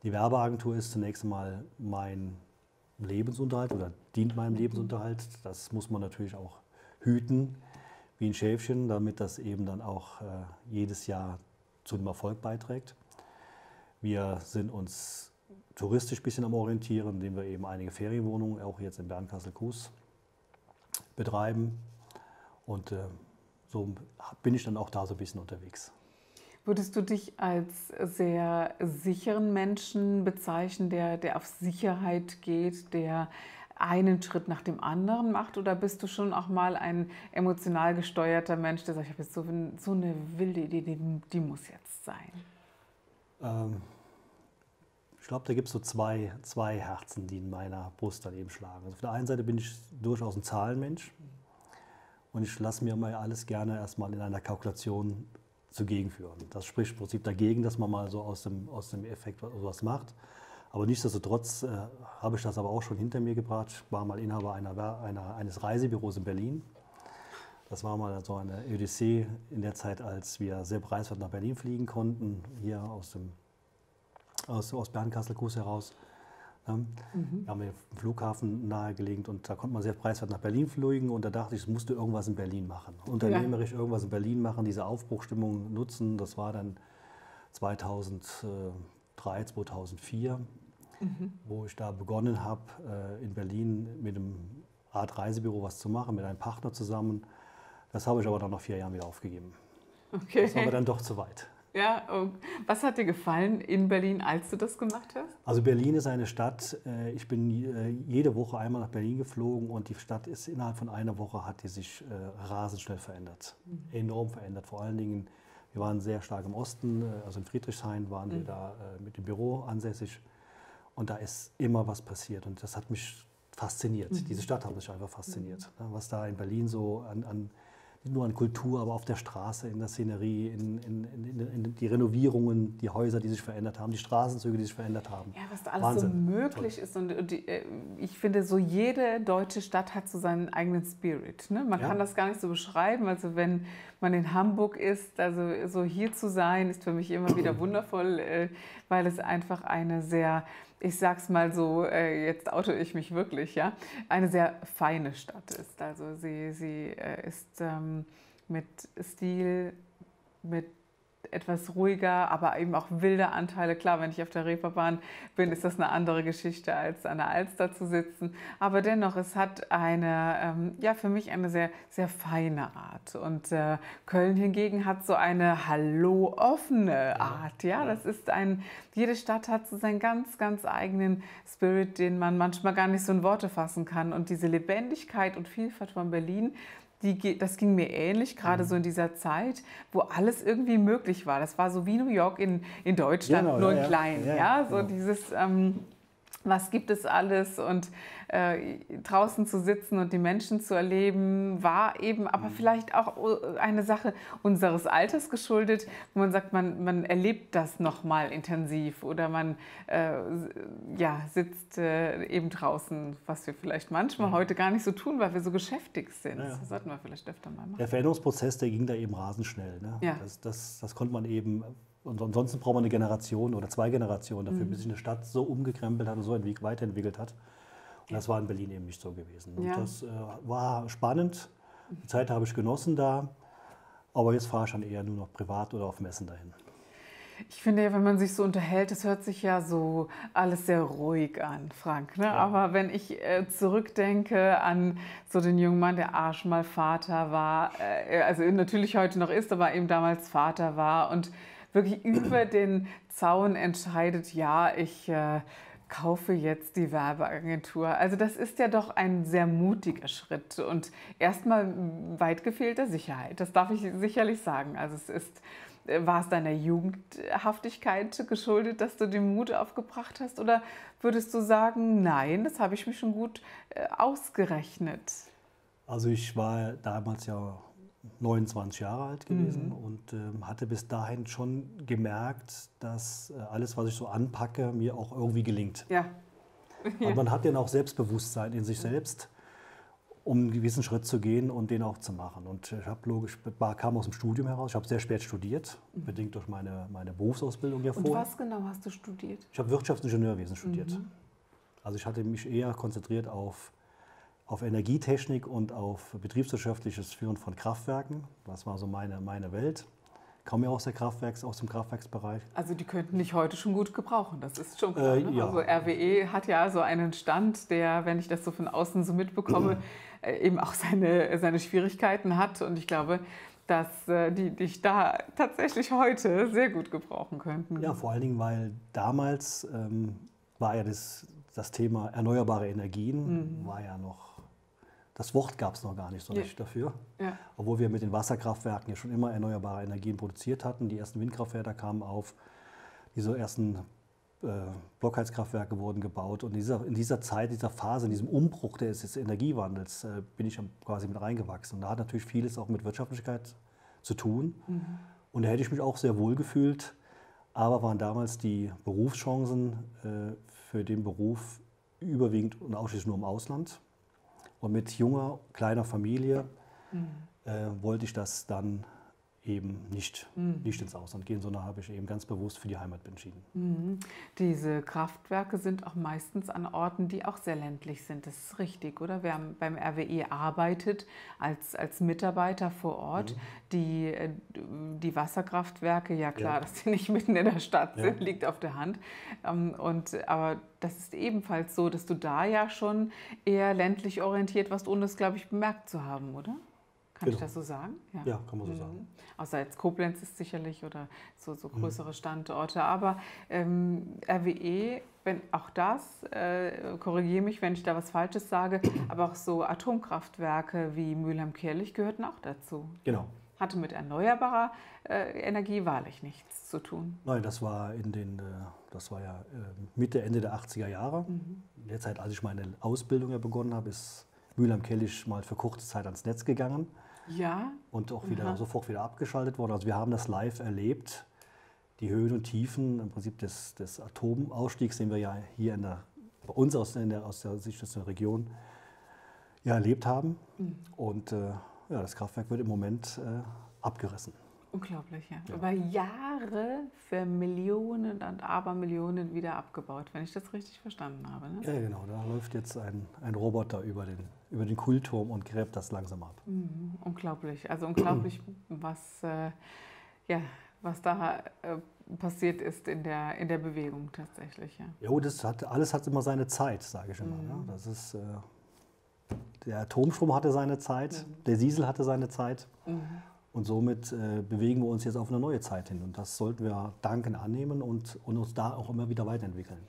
die Werbeagentur ist zunächst einmal mein Lebensunterhalt oder dient meinem Lebensunterhalt. Das muss man natürlich auch hüten wie ein Schäfchen, damit das eben dann auch äh, jedes Jahr zu dem Erfolg beiträgt. Wir sind uns touristisch ein bisschen am Orientieren, indem wir eben einige Ferienwohnungen auch jetzt in Bernkastel-Kues betreiben. Und äh, so bin ich dann auch da so ein bisschen unterwegs. Würdest du dich als sehr sicheren Menschen bezeichnen, der, der auf Sicherheit geht, der einen Schritt nach dem anderen macht? Oder bist du schon auch mal ein emotional gesteuerter Mensch, der sagt, ich habe jetzt so, so eine wilde Idee, die, die muss jetzt sein? Ähm, ich glaube, da gibt es so zwei, zwei Herzen, die in meiner Brust daneben schlagen. Also auf der einen Seite bin ich durchaus ein Zahlenmensch und ich lasse mir immer alles gerne erstmal in einer Kalkulation zugegen führen. Das spricht im Prinzip dagegen, dass man mal so aus dem, aus dem Effekt was macht. Aber nichtsdestotrotz äh, habe ich das aber auch schon hinter mir gebracht. Ich war mal Inhaber einer, einer, eines Reisebüros in Berlin. Das war mal so eine Odyssee in der Zeit, als wir sehr preiswert nach Berlin fliegen konnten, hier aus, dem, aus, aus Bernkastel-Kues heraus. Ne? Mhm. Wir haben den Flughafen nahegelegt und da konnte man sehr preiswert nach Berlin fliegen und da dachte ich, ich musste irgendwas in Berlin machen. Unternehmerisch ja. irgendwas in Berlin machen, diese Aufbruchstimmung nutzen. Das war dann 2003, 2004, mhm. wo ich da begonnen habe, äh, in Berlin mit einem Art Reisebüro was zu machen, mit einem Partner zusammen. Das habe ich aber dann nach vier Jahren wieder aufgegeben. Okay. Das war aber dann doch zu weit. Ja, was hat dir gefallen in Berlin, als du das gemacht hast? Also Berlin ist eine Stadt, äh, ich bin äh, jede Woche einmal nach Berlin geflogen und die Stadt ist innerhalb von einer Woche hat die sich äh, rasend schnell verändert. Mhm. Enorm verändert. Vor allen Dingen, wir waren sehr stark im Osten, also in Friedrichshain waren mhm. wir da mit dem Büro ansässig und da ist immer was passiert und das hat mich fasziniert. Mhm. Diese Stadt hat mich einfach fasziniert. Mhm. Ne, was da in Berlin so an, an nur an Kultur, aber auf der Straße, in der Szenerie, in, in, in, in, die Renovierungen, die Häuser, die sich verändert haben, die Straßenzüge, die sich verändert haben. Ja, was da alles Wahnsinn. so möglich Toll. ist. Und die, äh, ich finde, so jede deutsche Stadt hat so seinen eigenen Spirit. Ne? Man ja. kann das gar nicht so beschreiben. Also wenn man in Hamburg ist, also so hier zu sein, ist für mich immer wieder [clears throat] wundervoll, äh, weil es einfach eine sehr ich sag's mal so, äh, jetzt auto ich mich wirklich, ja, eine sehr feine Stadt ist. Also sie, sie äh, ist ähm, mit Stil, mit etwas ruhiger, aber eben auch wilde Anteile. Klar, wenn ich auf der Reeperbahn bin, ist das eine andere Geschichte, als an der Alster zu sitzen. Aber dennoch, es hat eine, ähm, ja, für mich eine sehr, sehr feine Art. Und äh, Köln hingegen hat so eine hallo offene Art. Ja, das ist ein, jede Stadt hat so seinen ganz, ganz eigenen Spirit, den man manchmal gar nicht so in Worte fassen kann. Und diese Lebendigkeit und Vielfalt von Berlin, die, das ging mir ähnlich, gerade mhm. so in dieser Zeit, wo alles irgendwie möglich war. Das war so wie New York in, in Deutschland, genau, nur in ja, klein. Ja, ja, so genau. dieses, ähm, was gibt es alles und äh, draußen zu sitzen und die Menschen zu erleben, war eben aber mhm. vielleicht auch äh, eine Sache unseres Alters geschuldet, wo man sagt, man, man erlebt das nochmal intensiv oder man äh, ja, sitzt äh, eben draußen, was wir vielleicht manchmal mhm. heute gar nicht so tun, weil wir so geschäftig sind. Ja. Das sollten wir vielleicht öfter mal machen. Der Veränderungsprozess, der ging da eben rasend schnell. Ne? Ja. Das, das, das konnte man eben und ansonsten braucht man eine Generation oder zwei Generationen dafür, mhm. bis sich eine Stadt so umgekrempelt hat und so weiterentwickelt hat. Und das war in Berlin eben nicht so gewesen. Und ja. das äh, war spannend. Die Zeit habe ich genossen da. Aber jetzt fahre ich dann eher nur noch privat oder auf Messen dahin. Ich finde ja, wenn man sich so unterhält, das hört sich ja so alles sehr ruhig an, Frank. Ne? Ja. Aber wenn ich äh, zurückdenke an so den jungen Mann, der Arsch mal Vater war, äh, also natürlich heute noch ist, aber eben damals Vater war und wirklich über den Zaun entscheidet, ja, ich äh, kaufe jetzt die Werbeagentur. Also das ist ja doch ein sehr mutiger Schritt und erstmal weit gefehlter Sicherheit. Das darf ich sicherlich sagen. Also es ist, äh, war es deiner Jugendhaftigkeit geschuldet, dass du den Mut aufgebracht hast? Oder würdest du sagen, nein, das habe ich mir schon gut äh, ausgerechnet? Also ich war damals ja 29 Jahre alt gewesen mhm. und ähm, hatte bis dahin schon gemerkt, dass äh, alles, was ich so anpacke, mir auch irgendwie gelingt. Ja. ja. [laughs] Und man hat dann auch Selbstbewusstsein in sich selbst, um einen gewissen Schritt zu gehen und den auch zu machen. Und ich habe logisch, kam aus dem Studium heraus. Ich habe sehr spät studiert, mhm. bedingt durch meine, meine Berufsausbildung ja vorher. Und was genau hast du studiert? Ich habe Wirtschaftsingenieurwesen studiert. Mhm. Also ich hatte mich eher konzentriert auf auf Energietechnik und auf betriebswirtschaftliches Führen von Kraftwerken. Das war so meine, meine Welt. Komme ja aus, der Kraftwerks, aus dem Kraftwerksbereich. Also die könnten dich heute schon gut gebrauchen, das ist schon klar. Äh, ne? ja. Also RWE hat ja so einen Stand, der, wenn ich das so von außen so mitbekomme, [clears throat] äh, eben auch seine, seine Schwierigkeiten hat. Und ich glaube, dass äh, die dich da tatsächlich heute sehr gut gebrauchen könnten. Ja, vor allen Dingen, weil damals ähm, war ja das, das Thema erneuerbare Energien, mhm. war ja noch, das Wort gab es noch gar nicht so ja. richtig dafür. Ja. Obwohl wir mit den Wasserkraftwerken ja schon immer erneuerbare Energien produziert hatten. Die ersten Windkraftwerke kamen auf, diese ersten äh, Blockheizkraftwerke wurden gebaut. Und in dieser, in dieser Zeit, dieser Phase, in diesem Umbruch des, des Energiewandels äh, bin ich quasi mit reingewachsen. Und da hat natürlich vieles auch mit Wirtschaftlichkeit zu tun. Mhm. Und da hätte ich mich auch sehr wohl gefühlt. Aber waren damals die Berufschancen äh, für den Beruf überwiegend und ausschließlich nur im Ausland. Und mit junger, kleiner Familie mhm. äh, wollte ich das dann eben nicht, mhm. nicht ins Ausland gehen, sondern habe ich eben ganz bewusst für die Heimat entschieden. Mhm. Diese Kraftwerke sind auch meistens an Orten, die auch sehr ländlich sind. Das ist richtig, oder? Wer beim RWE arbeitet als, als Mitarbeiter vor Ort, mhm. die, äh, die Wasserkraftwerke, ja klar, ja. dass die [laughs] nicht mitten in der Stadt ja. sind, liegt auf der Hand. Ähm, und, aber das ist ebenfalls so, dass du da ja schon eher ländlich orientiert warst, ohne es, glaube ich, bemerkt zu haben, oder? Kann genau. ich das so sagen? Ja, ja kann man so mhm. sagen. Außer jetzt Koblenz ist sicherlich oder so, so mhm. größere Standorte. Aber ähm, RWE, wenn auch das, äh, korrigiere mich, wenn ich da was Falsches sage, [clears throat] aber auch so Atomkraftwerke wie Mülheim-Kierlich gehörten auch dazu. Genau. Hatte mit erneuerbarer äh, Energie wahrlich nichts zu tun. Nein, das war in den, äh, das war ja äh, Mitte, Ende der 80er Jahre. Mhm. In der Zeit, als ich meine Ausbildung ja begonnen habe, ist Mülheim-Kellich mal für kurze Zeit ans Netz gegangen. Ja. Und auch wieder, sofort wieder abgeschaltet worden. Also wir haben das live erlebt. Die Höhen und Tiefen im Prinzip des, des Atomausstiegs, den wir ja hier in der, bei uns aus, der, aus der Sicht der Region ja, erlebt haben. Mhm. Und äh, ja, das Kraftwerk wird im Moment äh, abgerissen. Unglaublich, ja. ja. Über Jahre für Millionen und Abermillionen wieder abgebaut, wenn ich das richtig verstanden habe. Ne? Ja, genau. Da läuft jetzt ein, ein Roboter über den, über den Kulturm und gräbt das langsam ab. Mhm, unglaublich. Also unglaublich, [clears throat] was, äh, ja, was da äh, passiert ist in der, in der Bewegung tatsächlich. Ja, jo, das hat, alles hat immer seine Zeit, sage ich immer. Mhm. Ne? Das ist, äh, der Atomstrom hatte seine Zeit, mhm. der Diesel hatte seine Zeit. Und somit äh, bewegen wir uns jetzt auf eine neue Zeit hin. Und das sollten wir dankend annehmen und, und uns da auch immer wieder weiterentwickeln.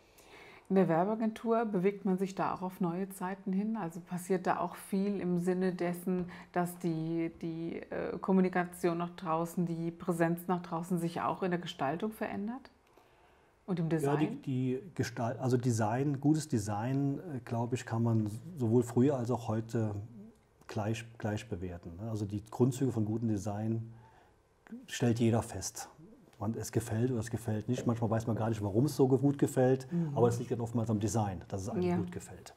In der Werbeagentur bewegt man sich da auch auf neue Zeiten hin? Also passiert da auch viel im Sinne dessen, dass die, die äh, Kommunikation nach draußen, die Präsenz nach draußen sich auch in der Gestaltung verändert? Und im Design? Ja, die, die Gestalt, also Design, gutes Design, äh, glaube ich, kann man sowohl früher als auch heute gleich, gleich bewerten. Ne? Also die Grundzüge von gutem Design stellt jeder fest. Man, es gefällt oder es gefällt nicht. Manchmal weiß man gar nicht, warum es so gut gefällt, mhm. aber es liegt dann oftmals am Design, dass es einem ja. gut gefällt.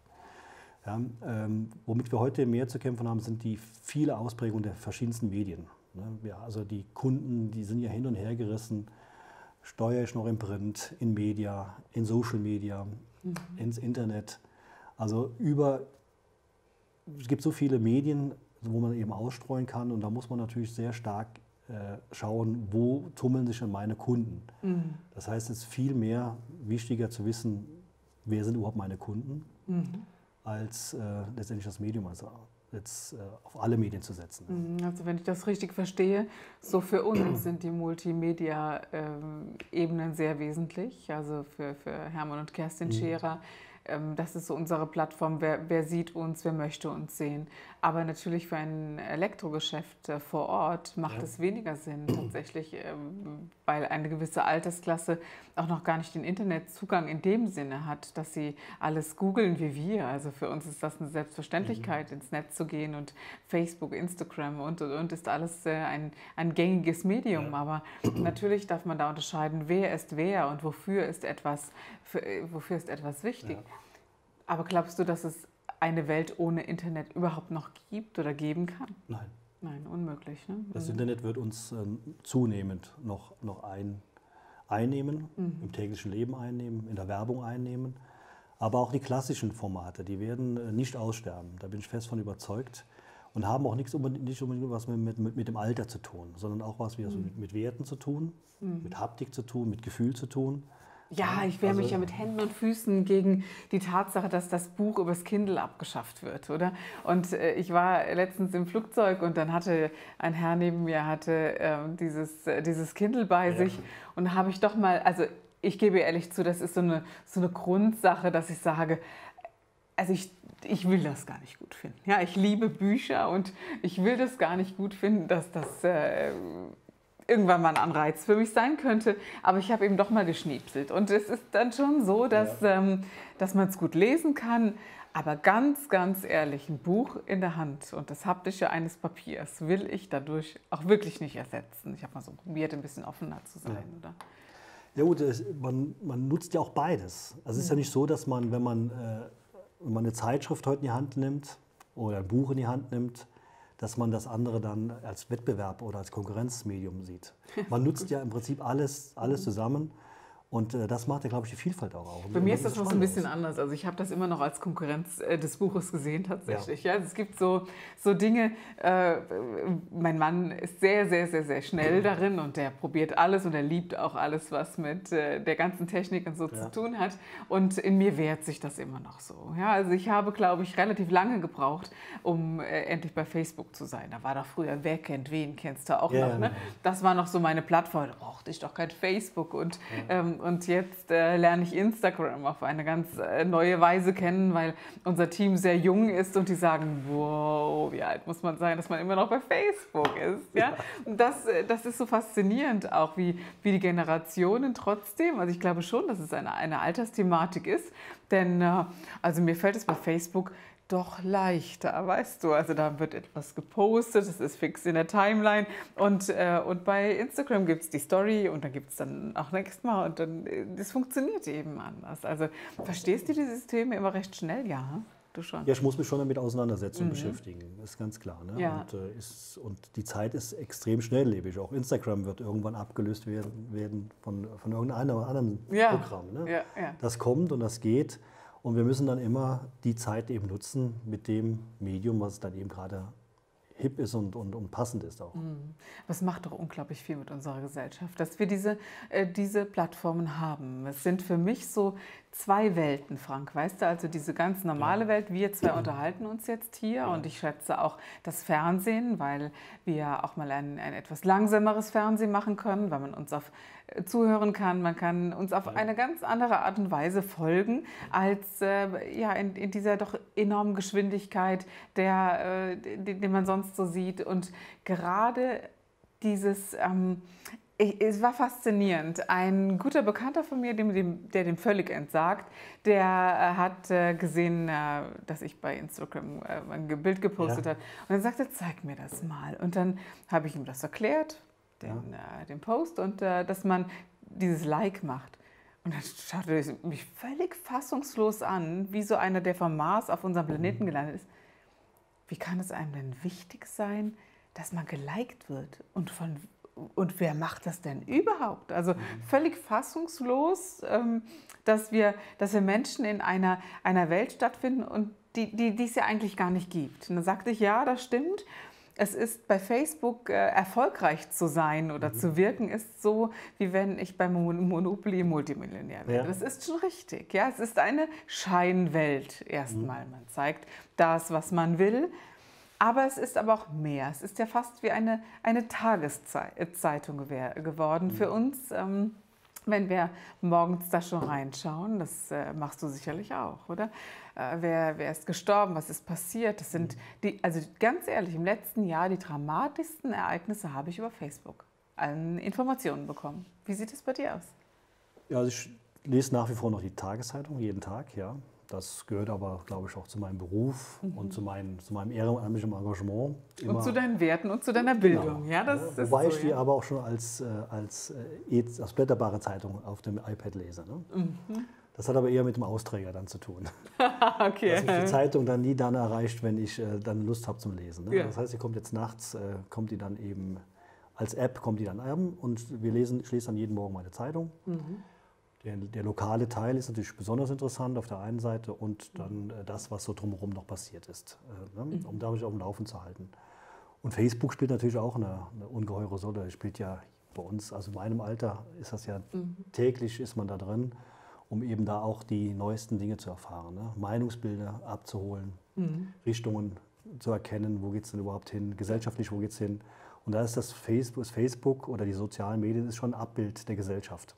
Ja, ähm, womit wir heute mehr zu kämpfen haben, sind die viele Ausprägungen der verschiedensten Medien. Ne? Ja, also die Kunden, die sind ja hin und her gerissen. Steuere ich noch im Print, in Media, in Social Media, mhm. ins Internet. Also über es gibt so viele Medien, wo man eben ausstreuen kann und da muss man natürlich sehr stark äh, schauen, wo tummeln sich denn meine Kunden. Mhm. Das heißt, es ist viel mehr wichtiger zu wissen, wer sind überhaupt meine Kunden, mhm. als äh, letztendlich das Medium, also jetzt äh, auf alle Medien zu setzen. Mhm. Also wenn ich das richtig verstehe, so für uns [clears throat] sind die Multimedia-Ebenen ähm, sehr wesentlich, also für, für Hermann und Kerstin mhm. Scherer das ist so unsere Plattform. Wer, wer, sieht uns, wer möchte uns sehen. Aber natürlich für ein Elektrogeschäft äh, vor Ort macht ja. es weniger Sinn tatsächlich, ähm, weil eine gewisse Altersklasse auch noch gar nicht den Internetzugang in dem Sinne hat, dass sie alles googeln wie wir. Also für uns ist das eine Selbstverständlichkeit, mhm. ins Netz zu gehen und Facebook, Instagram und und und ist alles äh, ein, ein gängiges Medium. Ja. Aber natürlich darf man da unterscheiden, wer ist wer und wofür ist etwas, für, äh, wofür ist etwas wichtig. Ja. Aber glaubst du, dass es eine Welt ohne Internet überhaupt noch gibt oder geben kann? Nein. Nein, unmöglich. Ne? Das mhm. Internet wird uns ähm, zunehmend noch, noch ein, einnehmen, mhm. im täglichen Leben einnehmen, in der Werbung einnehmen. Aber auch die klassischen Formate, die werden äh, nicht aussterben. Da bin ich fest von überzeugt. Und haben auch nichts unbedingt, nicht unbedingt was mit, mit, mit dem Alter zu tun, sondern auch was mhm. mit, mit Werten zu tun, mhm. mit Haptik zu tun, mit Gefühl zu tun. Ja, ich wehre also, mich ja mit Händen und Füßen gegen die Tatsache, dass das Buch übers Kindle abgeschafft wird, oder? Und äh, ich war letztens im Flugzeug und dann hatte ein Herr neben mir hatte äh, dieses, äh, dieses Kindle bei ja. sich und habe ich doch mal, also ich gebe ehrlich zu, das ist so eine, so eine Grundsache, dass ich sage, also ich, ich will das gar nicht gut finden. Ja, ich liebe Bücher und ich will das gar nicht gut finden, dass das äh, irgendwann mal ein Anreiz für mich sein könnte. Aber ich habe eben doch mal geschniepselt. Und es ist dann schon so, dass, ja. ähm, dass man es gut lesen kann. Aber ganz, ganz ehrlich, ein Buch in der Hand und das Haptische eines Papiers will ich dadurch auch wirklich nicht ersetzen. Ich habe mal so probiert, ein bisschen offener zu sein, ja. oder? Ja gut, man, man nutzt ja auch beides. Also es ist ja nicht so, dass man, wenn man, äh, wenn man eine Zeitschrift heute in die Hand nimmt oder ein Buch in die Hand nimmt, dass man das andere dann als Wettbewerb oder als Konkurrenzmedium sieht. Man nutzt ja im Prinzip alles, alles zusammen und äh, das macht ja, glaube ich, die Vielfalt auch aus. Bei mir ist das noch so ein bisschen anders. Also ich habe das immer noch als Konkurrenz äh, des Buches gesehen tatsächlich. Ja. ja. es gibt so, so Dinge, äh, mein Mann ist sehr, sehr, sehr, sehr schnell [clears throat] darin und der probiert alles und er liebt auch alles, was mit äh, der ganzen Technik und so ja. zu tun hat. Und in mir wehrt sich das immer noch so. Ja, also ich habe, glaube ich, relativ lange gebraucht, um äh, endlich bei Facebook zu sein. Da war doch früher, wer kennt wen, kennst du auch ja, noch. Ne? Das war noch so meine Plattform. Da brauchte ich doch kein Facebook und ähm, und jetzt äh, lerne ich Instagram auf eine ganz äh, neue Weise kennen, weil unser Team sehr jung ist und die sagen, wow, wie alt muss man sein, dass man immer noch bei Facebook ist. Ja? Und das, äh, das ist so faszinierend auch, wie, wie die Generationen trotzdem, also ich glaube schon, dass es eine, eine Altersthematik ist, denn äh, also mir fällt es bei Facebook doch leichter, weißt du. Also da wird etwas gepostet, es ist fix in der Timeline und, äh, und bei Instagram gibt es die Story und dann gibt es dann auch nächstes Mal und dann, äh, das funktioniert eben anders. Also verstehst du die Systeme immer recht schnell? Ja. Du schon. Ja, ich muss mich schon damit auseinandersetzen mhm. und beschäftigen, ist ganz klar. Ne? Ja. Und, äh, ist, und die Zeit ist extrem schnelllebig. Auch Instagram wird irgendwann abgelöst werden, werden von, von irgendeinem anderen ja. Programm. Ne? Ja, ja. Das kommt und das geht. Und wir müssen dann immer die Zeit eben nutzen mit dem Medium, was dann eben gerade hip ist und, und, und passend ist auch. Mhm. Das macht doch unglaublich viel mit unserer Gesellschaft, dass wir diese, äh, diese Plattformen haben. Es sind für mich so zwei Welten, Frank. Weißt du, also diese ganz normale Welt, wir zwei [clears throat] unterhalten uns jetzt hier ja. und ich schätze auch das Fernsehen, weil wir auch mal ein, ein etwas langsameres Fernsehen machen können, weil man uns auf äh, zuhören kann, man kann uns auf ja. eine ganz andere Art und Weise folgen, als äh, ja, in, in, dieser doch enormen Geschwindigkeit, der, äh, den, den man sonst so sieht. Und gerade dieses, ähm, es war faszinierend. Ein guter Bekannter von mir, dem, dem, der dem völlig entsagt, der äh, hat äh, gesehen, äh, dass ich bei Instagram äh, ein Bild gepostet ja. habe. Und dann sagte, zeig mir das mal. Und dann habe ich ihm das erklärt, den, ja. Äh, den Post, und äh, dass man dieses Like macht. Und dann schaute er mich völlig fassungslos an, wie so einer, der vom Mars auf unserem Planeten gelandet ist. Wie kann es einem denn wichtig sein, dass man geliked wird? Und von und wer macht das denn überhaupt? Also völlig fassungslos, ähm, dass, wir, dass wir Menschen in einer, einer Welt stattfinden und die, die, die es ja eigentlich gar nicht gibt. Und dann sagte ich, ja, das stimmt. Es ist bei Facebook äh, erfolgreich zu sein oder mhm. zu wirken, ist so, wie wenn ich beim Monopoly Multimillionär wäre. Ja. Das ist schon richtig. Ja? Es ist eine Scheinwelt erstmal. Mhm. Man zeigt das, was man will, aber es ist aber auch mehr. Es ist ja fast wie eine, eine Tageszeitung geworden für mhm. uns. Ähm, wenn wir morgens da schon reinschauen, das äh, machst du sicherlich auch, oder? Äh, wer, wer ist gestorben, was ist passiert? Das sind die, also ganz ehrlich, im letzten Jahr die dramatischsten Ereignisse habe ich über Facebook an Informationen bekommen. Wie sieht es bei dir aus? Ja, also ich lese nach wie vor noch die Tageszeitung jeden Tag, ja. Das gehört aber, glaube ich, auch zu meinem Beruf mhm. und zu, mein, zu meinem ehrenamtlichen Engagement. Immer. Und zu deinen Werten und zu deiner Bildung. Genau. Ja, das ja, Wobei so, ich die ja. aber auch schon als, äh, als, äh, als blätterbare Zeitung auf dem iPad lese. Ne? Mhm. Das hat aber eher mit dem Austräger dann zu tun. [laughs] okay. Dass mich die Zeitung dann nie dann erreicht, wenn ich äh, dann Lust habe zum Lesen. Ne? Ja. Das heißt, sie kommt jetzt nachts, äh, kommt die dann eben als App, kommt die dann an und wir lesen, ich lese dann jeden Morgen meine Zeitung. Mhm. Der, der, lokale Teil ist natürlich besonders interessant auf der einen Seite und dann äh, das, was so drumherum noch passiert ist, äh, ne, mhm. um dadurch auf dem Laufen zu halten. Und Facebook spielt natürlich auch eine, eine ungeheure Rolle. Es spielt ja bei uns, also in meinem Alter ist das ja mhm. täglich ist man da drin, um eben da auch die neuesten Dinge zu erfahren, ne? Meinungsbilder abzuholen, mhm. Richtungen zu erkennen, wo geht es denn überhaupt hin, gesellschaftlich, wo geht es hin. Und da ist das Facebook, das Facebook oder die sozialen Medien ist schon ein Abbild der Gesellschaft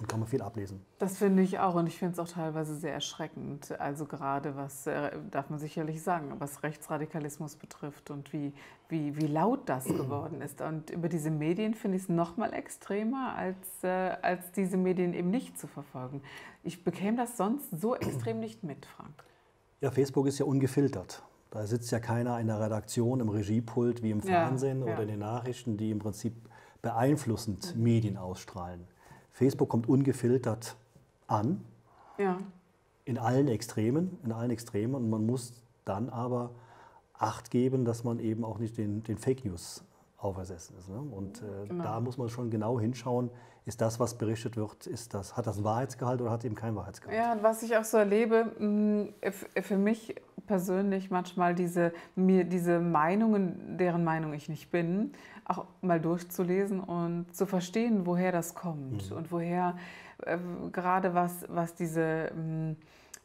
und kann man viel ablesen. Das finde ich auch und ich finde es auch teilweise sehr erschreckend. Also gerade was, äh, darf man sicherlich sagen, was Rechtsradikalismus betrifft und wie, wie, wie laut das [clears throat] geworden ist. Und über diese Medien finde ich es noch mal extremer, als, äh, als diese Medien eben nicht zu verfolgen. Ich bekäme das sonst so [clears throat] extrem nicht mit, Frank. Ja, Facebook ist ja ungefiltert. Da sitzt ja keiner in der Redaktion, im Regiepult wie im Fernsehen ja, ja. oder in den Nachrichten, die im Prinzip beeinflussend Medien ausstrahlen. Facebook kommt ungefiltert an. Ja. In allen Extremen, in allen Extremen. Und man muss dann aber Acht geben, dass man eben auch nicht den, den Fake News aufersessen ist. Ne? Und äh, genau. da muss man schon genau hinschauen, ist das, was berichtet wird, ist das, hat das einen Wahrheitsgehalt oder hat eben keinen Wahrheitsgehalt? Ja, und was ich auch so erlebe, mm, für mich persönlich manchmal diese, mir diese Meinungen, deren Meinung ich nicht bin, auch mal durchzulesen und zu verstehen, woher das kommt mhm. und woher äh, gerade was, was diese...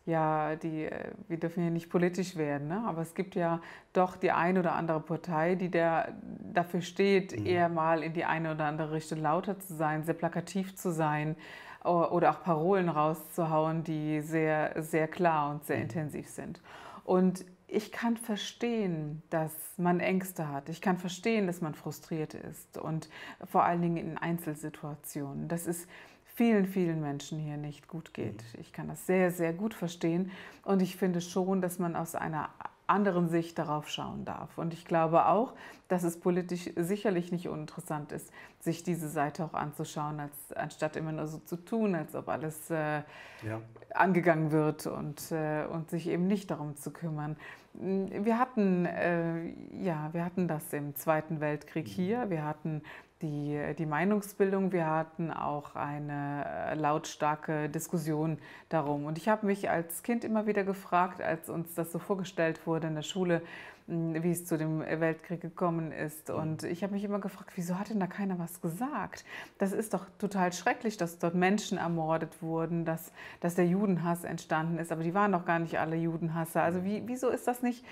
Ja, die, äh, wir dürfen ja nicht politisch werden, ne? aber es gibt ja doch die eine oder andere Partei, die der, dafür steht, mhm. eher mal in die eine oder andere Richtung lauter zu sein, sehr plakativ zu sein oder auch Parolen rauszuhauen, die sehr, sehr klar und sehr mhm. intensiv sind. Und ich kann verstehen, dass man Ängste hat. Ich kann verstehen, dass man frustriert ist und vor allen Dingen in Einzelsituationen. Das ist vielen, vielen Menschen hier nicht gut geht. Mhm. Ich kann das sehr, sehr gut verstehen und ich finde schon, dass man aus einer anderen Sicht darauf schauen darf. Und ich glaube auch, dass es politisch sicherlich nicht uninteressant ist, sich diese Seite auch anzuschauen, als, anstatt immer nur so zu tun, als ob alles äh, ja. angegangen wird und, äh, und sich eben nicht darum zu kümmern. Wir hatten, äh, ja, wir hatten das im Zweiten Weltkrieg mhm. hier. Wir hatten die, die Meinungsbildung. Wir hatten auch eine äh, lautstarke Diskussion darum. Und ich habe mich als Kind immer wieder gefragt, als uns das so vorgestellt wurde in der Schule, wie es zu dem Weltkrieg gekommen ist. Mhm. Und ich habe mich immer gefragt, wieso hat denn da keiner was gesagt? Das ist doch total schrecklich, dass dort Menschen ermordet wurden, dass, dass der Judenhass entstanden ist. Aber die waren doch gar nicht alle Judenhasser. Also wie, wieso ist das nicht,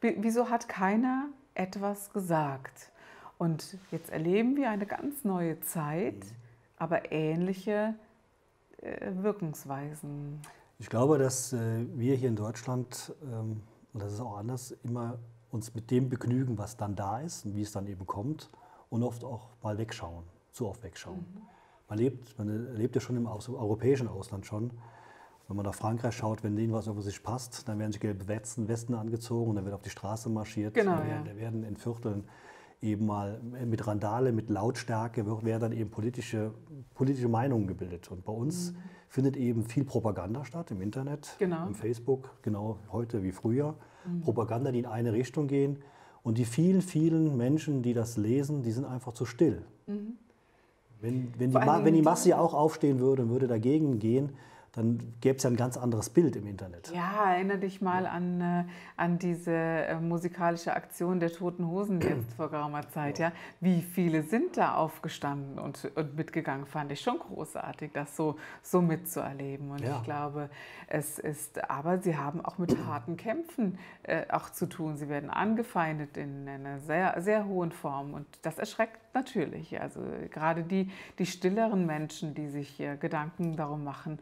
wieso hat keiner etwas gesagt? Und jetzt erleben wir eine ganz neue Zeit, mhm. aber ähnliche äh, Wirkungsweisen. Ich glaube, dass äh, wir hier in Deutschland, ähm, und das ist auch anders, immer uns mit dem begnügen, was dann da ist und wie es dann eben kommt und oft auch mal wegschauen, zu oft wegschauen. Mhm. Man, lebt, man lebt ja schon im europäischen Ausland schon. Wenn man nach Frankreich schaut, wenn denen was über sich passt, dann werden sich gelbe Westen, Westen angezogen und dann wird auf die Straße marschiert. Genau, da werden, ja. werden in Vierteln eben mal mit Randale, mit Lautstärke werden dann eben politische, politische Meinungen gebildet. Und bei uns mhm. findet eben viel Propaganda statt im Internet, genau. im Facebook, genau heute wie früher. Mhm. Propaganda, die in eine Richtung gehen. Und die vielen, vielen Menschen, die das lesen, die sind einfach zu still. Mhm. Wenn, wenn, die, wenn die Masse auch aufstehen würde und würde dagegen gehen, dann gäbe es ja ein ganz anderes Bild im Internet. Ja, erinnere dich mal ja. an, äh, an diese äh, musikalische Aktion der Toten Hosen jetzt vor geraumer Zeit. Ja. ja. Wie viele sind da aufgestanden und, und mitgegangen, fand ich schon großartig, das so, so mitzuerleben. Und ja. ich glaube, es ist, aber sie haben auch mit harten Kämpfen äh, auch zu tun. Sie werden angefeindet in einer sehr, sehr hohen Form und das erschreckt natürlich. Also gerade die, die stilleren Menschen, die sich Gedanken darum machen.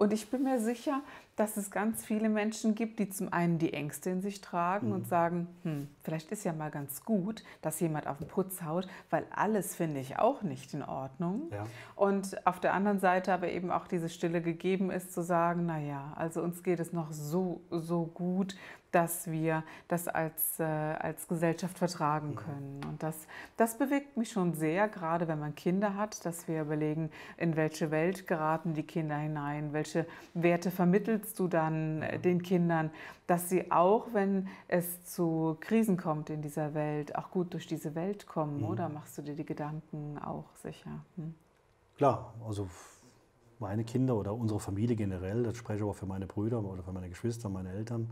Und ich bin mir sicher, dass es ganz viele Menschen gibt, die zum einen die Ängste in sich tragen mhm. und sagen, hm, vielleicht ist ja mal ganz gut, dass jemand auf den Putz haut, weil alles finde ich auch nicht in Ordnung. Ja. Und auf der anderen Seite aber eben auch diese Stille gegeben ist, zu sagen, naja, also uns geht es noch so, so gut, dass wir das als, äh, als Gesellschaft vertragen mhm. können. Und das, das bewegt mich schon sehr, gerade wenn man Kinder hat, dass wir überlegen, in welche Welt geraten die Kinder hinein, welche Werte vermittelst du dann äh, den Kindern, dass sie auch, wenn es zu Krisen kommt in dieser Welt, auch gut durch diese Welt kommen? Mhm. Oder machst du dir die Gedanken auch sicher? Hm? Klar, also meine Kinder oder unsere Familie generell, das spreche ich auch für meine Brüder oder für meine Geschwister, meine Eltern,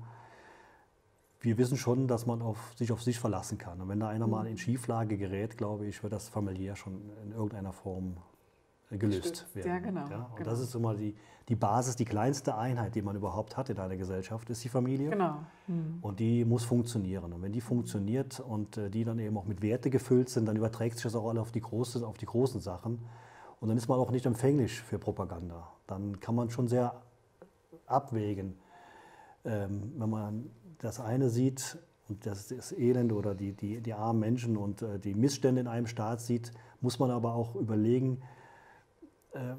wir wissen schon, dass man auf, sich auf sich verlassen kann. Und wenn da einer mhm. mal in Schieflage gerät, glaube ich, wird das familiär schon in irgendeiner Form gelöst Stützt. werden. Ja, genau. Ja? Und genau. das ist immer die, die Basis, die kleinste Einheit, die man überhaupt hat in einer Gesellschaft, ist die Familie. Genau. Mhm. Und die muss funktionieren. Und wenn die funktioniert und äh, die dann eben auch mit Werte gefüllt sind, dann überträgt sich das auch alle auf die, große, auf die großen Sachen. Und dann ist man auch nicht empfänglich für Propaganda. Dann kann man schon sehr abwägen, ähm, wenn man das eine sieht und das, das Elend oder die, die, die armen Menschen und äh, die Missstände in einem Staat sieht, muss man aber auch überlegen, äh,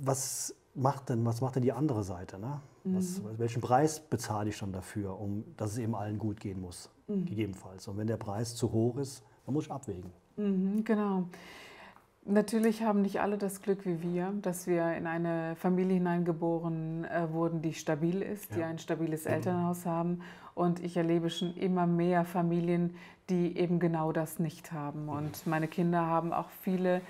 was macht denn, was macht denn die andere Seite? Ne? Was, mhm. Welchen Preis bezahle ich dann dafür, um dass es eben allen gut gehen muss, mhm. gegebenenfalls. Und wenn der Preis zu hoch ist, dann muss ich abwägen. Mhm, genau. Natürlich haben nicht alle das Glück wie wir, dass wir in eine Familie hineingeboren äh, wurden, die stabil ist, ja. die ein stabiles Elternhaus haben. Und ich erlebe schon immer mehr Familien, die eben genau das nicht haben. Und meine Kinder haben auch viele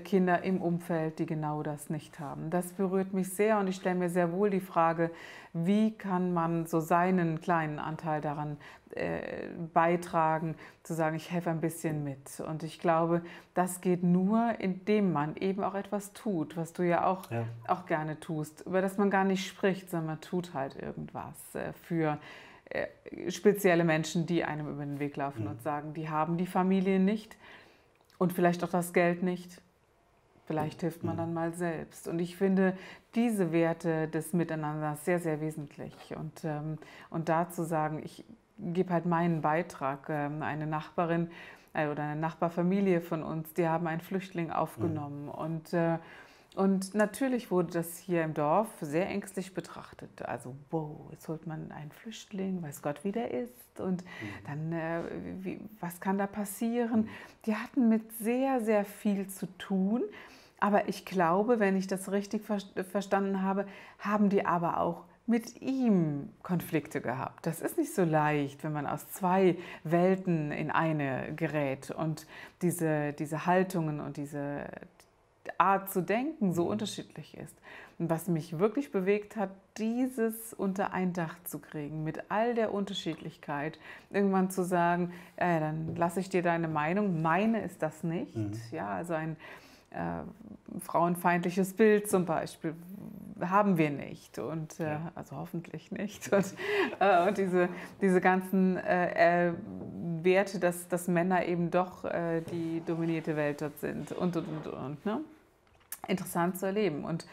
Kinder im Umfeld, die genau das nicht haben. Das berührt mich sehr und ich stelle mir sehr wohl die Frage, wie kann man so seinen kleinen Anteil daran äh, beitragen, zu sagen, ich helfe ein bisschen mit. Und ich glaube, das geht nur, indem man eben auch etwas tut, was du ja auch, ja. auch gerne tust, über das man gar nicht spricht, sondern man tut halt irgendwas äh, für äh, spezielle Menschen, die einem über den Weg laufen mhm. und sagen, die haben die Familie nicht und vielleicht auch das Geld nicht Vielleicht hilft man mhm. dann mal selbst. Und ich finde diese Werte des Miteinanders sehr, sehr wesentlich. Und, ähm, und da zu sagen, ich gebe halt meinen Beitrag. Ähm, eine Nachbarin äh, oder eine Nachbarfamilie von uns, die haben einen Flüchtling aufgenommen. Mhm. Und äh, und natürlich wurde das hier im Dorf sehr ängstlich betrachtet. Also, wow, jetzt holt man einen Flüchtling, weiß Gott, wie der ist. Und mhm. dann, äh, wie, was kann da passieren? Mhm. Die hatten mit sehr, sehr viel zu tun. Aber ich glaube, wenn ich das richtig ver verstanden habe, haben die aber auch mit ihm Konflikte gehabt. Das ist nicht so leicht, wenn man aus zwei Welten in eine gerät und diese, diese Haltungen und diese Art zu denken so mhm. unterschiedlich ist. Und was mich wirklich bewegt hat, dieses unter ein Dach zu kriegen, mit all der Unterschiedlichkeit, irgendwann zu sagen, äh, dann lasse ich dir deine Meinung, meine ist das nicht. Mhm. Ja, also ein äh, frauenfeindliches Bild zum Beispiel haben wir nicht und äh, also hoffentlich nicht [laughs] und, äh, und diese, diese ganzen äh, äh, Werte, dass, dass Männer eben doch äh, die dominierte Welt dort sind und und und und ne? interessant zu erleben und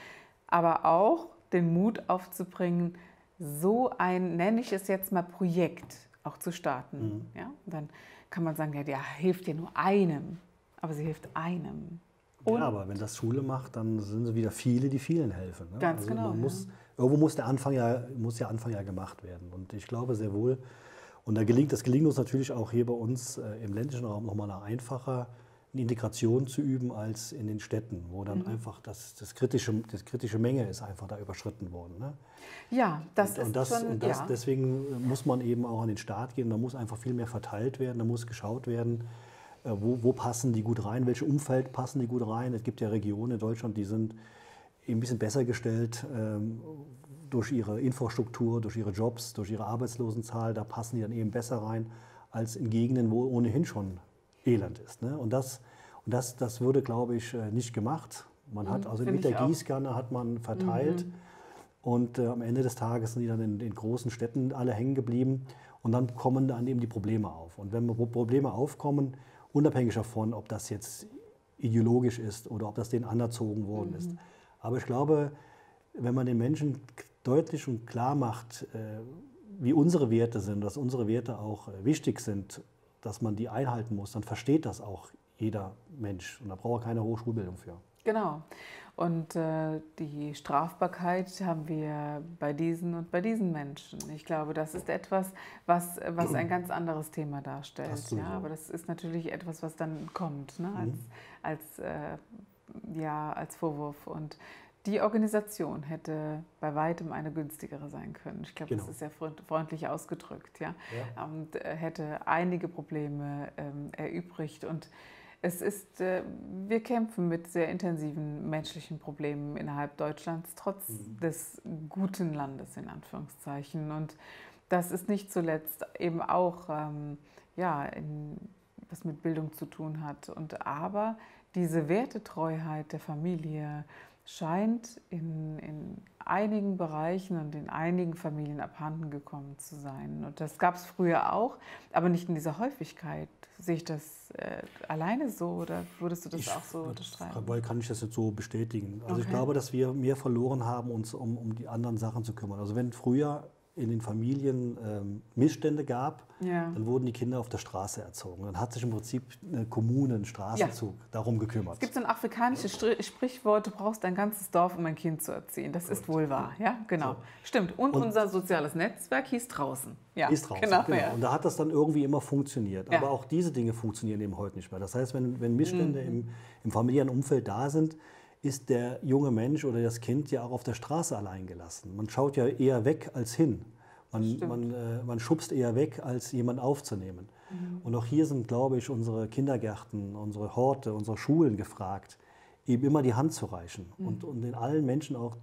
aber auch den Mut aufzubringen, so ein nenne ich es jetzt mal Projekt auch zu starten. Mhm. Ja? Und dann kann man sagen, ja, der hilft ja nur einem, aber sie hilft einem. Und ja, aber wenn das Schule macht, dann sind es wieder viele, die vielen helfen. Ne? Ganz also genau. Muss, ja. Irgendwo muss der, Anfang ja, muss der Anfang ja gemacht werden. Und ich glaube sehr wohl, und da gelingt, das gelingt uns natürlich auch hier bei uns äh, im ländlichen Raum nochmal einfacher, eine Integration zu üben als in den Städten, wo dann mhm. einfach das, das, kritische, das kritische Menge ist einfach da überschritten worden. Ne? Ja, das und, ist und das, schon, und das, ja. Deswegen muss man eben auch an den Staat gehen, da muss einfach viel mehr verteilt werden, da muss geschaut werden, wo, wo, passen die gut rein, welche Umfeld passen die gut rein. Es gibt ja Regionen in Deutschland, die sind ein bisschen besser gestellt ähm, durch ihre Infrastruktur, durch ihre Jobs, durch ihre Arbeitslosenzahl. Da passen die dann eben besser rein als in Gegenden, wo ohnehin schon Elend ist. Ne? Und, das, und das, das wurde, glaube ich, äh, nicht gemacht. Man hat mhm, also mit der Gießkanne hat man verteilt. Mhm. Und äh, am Ende des Tages sind die dann in den großen Städten alle hängen geblieben. Und dann kommen dann eben die Probleme auf. Und wenn Probleme aufkommen, unabhängig davon, ob das jetzt ideologisch ist oder ob das denen anerzogen worden mhm. ist. Aber ich glaube, wenn man den Menschen deutlich und klar macht, äh, wie unsere Werte sind, dass unsere Werte auch äh, wichtig sind, dass man die einhalten muss, dann versteht das auch jeder Mensch. Und da braucht er keine Hochschulbildung für. Genau. Und äh, die Strafbarkeit haben wir bei diesen und bei diesen Menschen. Ich glaube, das ist etwas, was, was ein ganz anderes Thema darstellt. Ja, aber das ist natürlich etwas, was dann kommt ne? als, mhm. als, äh, ja, als Vorwurf. Und die Organisation hätte bei weitem eine günstigere sein können. Ich glaube, genau. das ist sehr freundlich ausgedrückt. Ja? ja. Und äh, hätte einige Probleme ähm, erübrigt. Und es ist, äh, wir kämpfen mit sehr intensiven menschlichen Problemen innerhalb Deutschlands, trotz mhm. des guten Landes in Anführungszeichen. Und das ist nicht zuletzt eben auch ähm, ja, in, was mit Bildung zu tun hat. Und aber diese Wertetreuheit der Familie scheint in, in einigen Bereichen und in einigen Familien abhanden gekommen zu sein. Und das gab es früher auch, aber nicht in dieser Häufigkeit. Sehe ich das äh, alleine so oder würdest du das ich, auch so unterstreichen? Weil kann ich das jetzt so bestätigen. Also okay. ich glaube, dass wir mehr verloren haben, uns um, um die anderen Sachen zu kümmern. Also wenn früher in den Familien ähm, Missstände gab, ja. dann wurden die Kinder auf der Straße erzogen. Dann hat sich im Prinzip eine Kommune, ein Straßenzug ja. darum gekümmert. Es gibt so ein afrikanisches Sprichwort, du brauchst ein ganzes Dorf, um ein Kind zu erziehen. Das Gut. ist wohl wahr, ja, genau. So. Stimmt. Und, Und, unser soziales Netzwerk hieß draußen. Ja, hieß draußen, genau. genau. Und da hat das dann irgendwie immer funktioniert. Aber auch diese Dinge funktionieren eben heute nicht mehr. Das heißt, wenn, wenn Missstände mhm. im, im familiären Umfeld da sind, ist der junge Mensch oder das Kind ja auch auf der Straße allein gelassen. Man schaut ja eher weg als hin. Man, man, äh, man schubst eher weg, als jemanden aufzunehmen. Mhm. Und auch hier sind, glaube ich, unsere Kindergärten, unsere Horte, unsere Schulen gefragt, eben immer die Hand zu reichen mhm. und, und den allen Menschen auch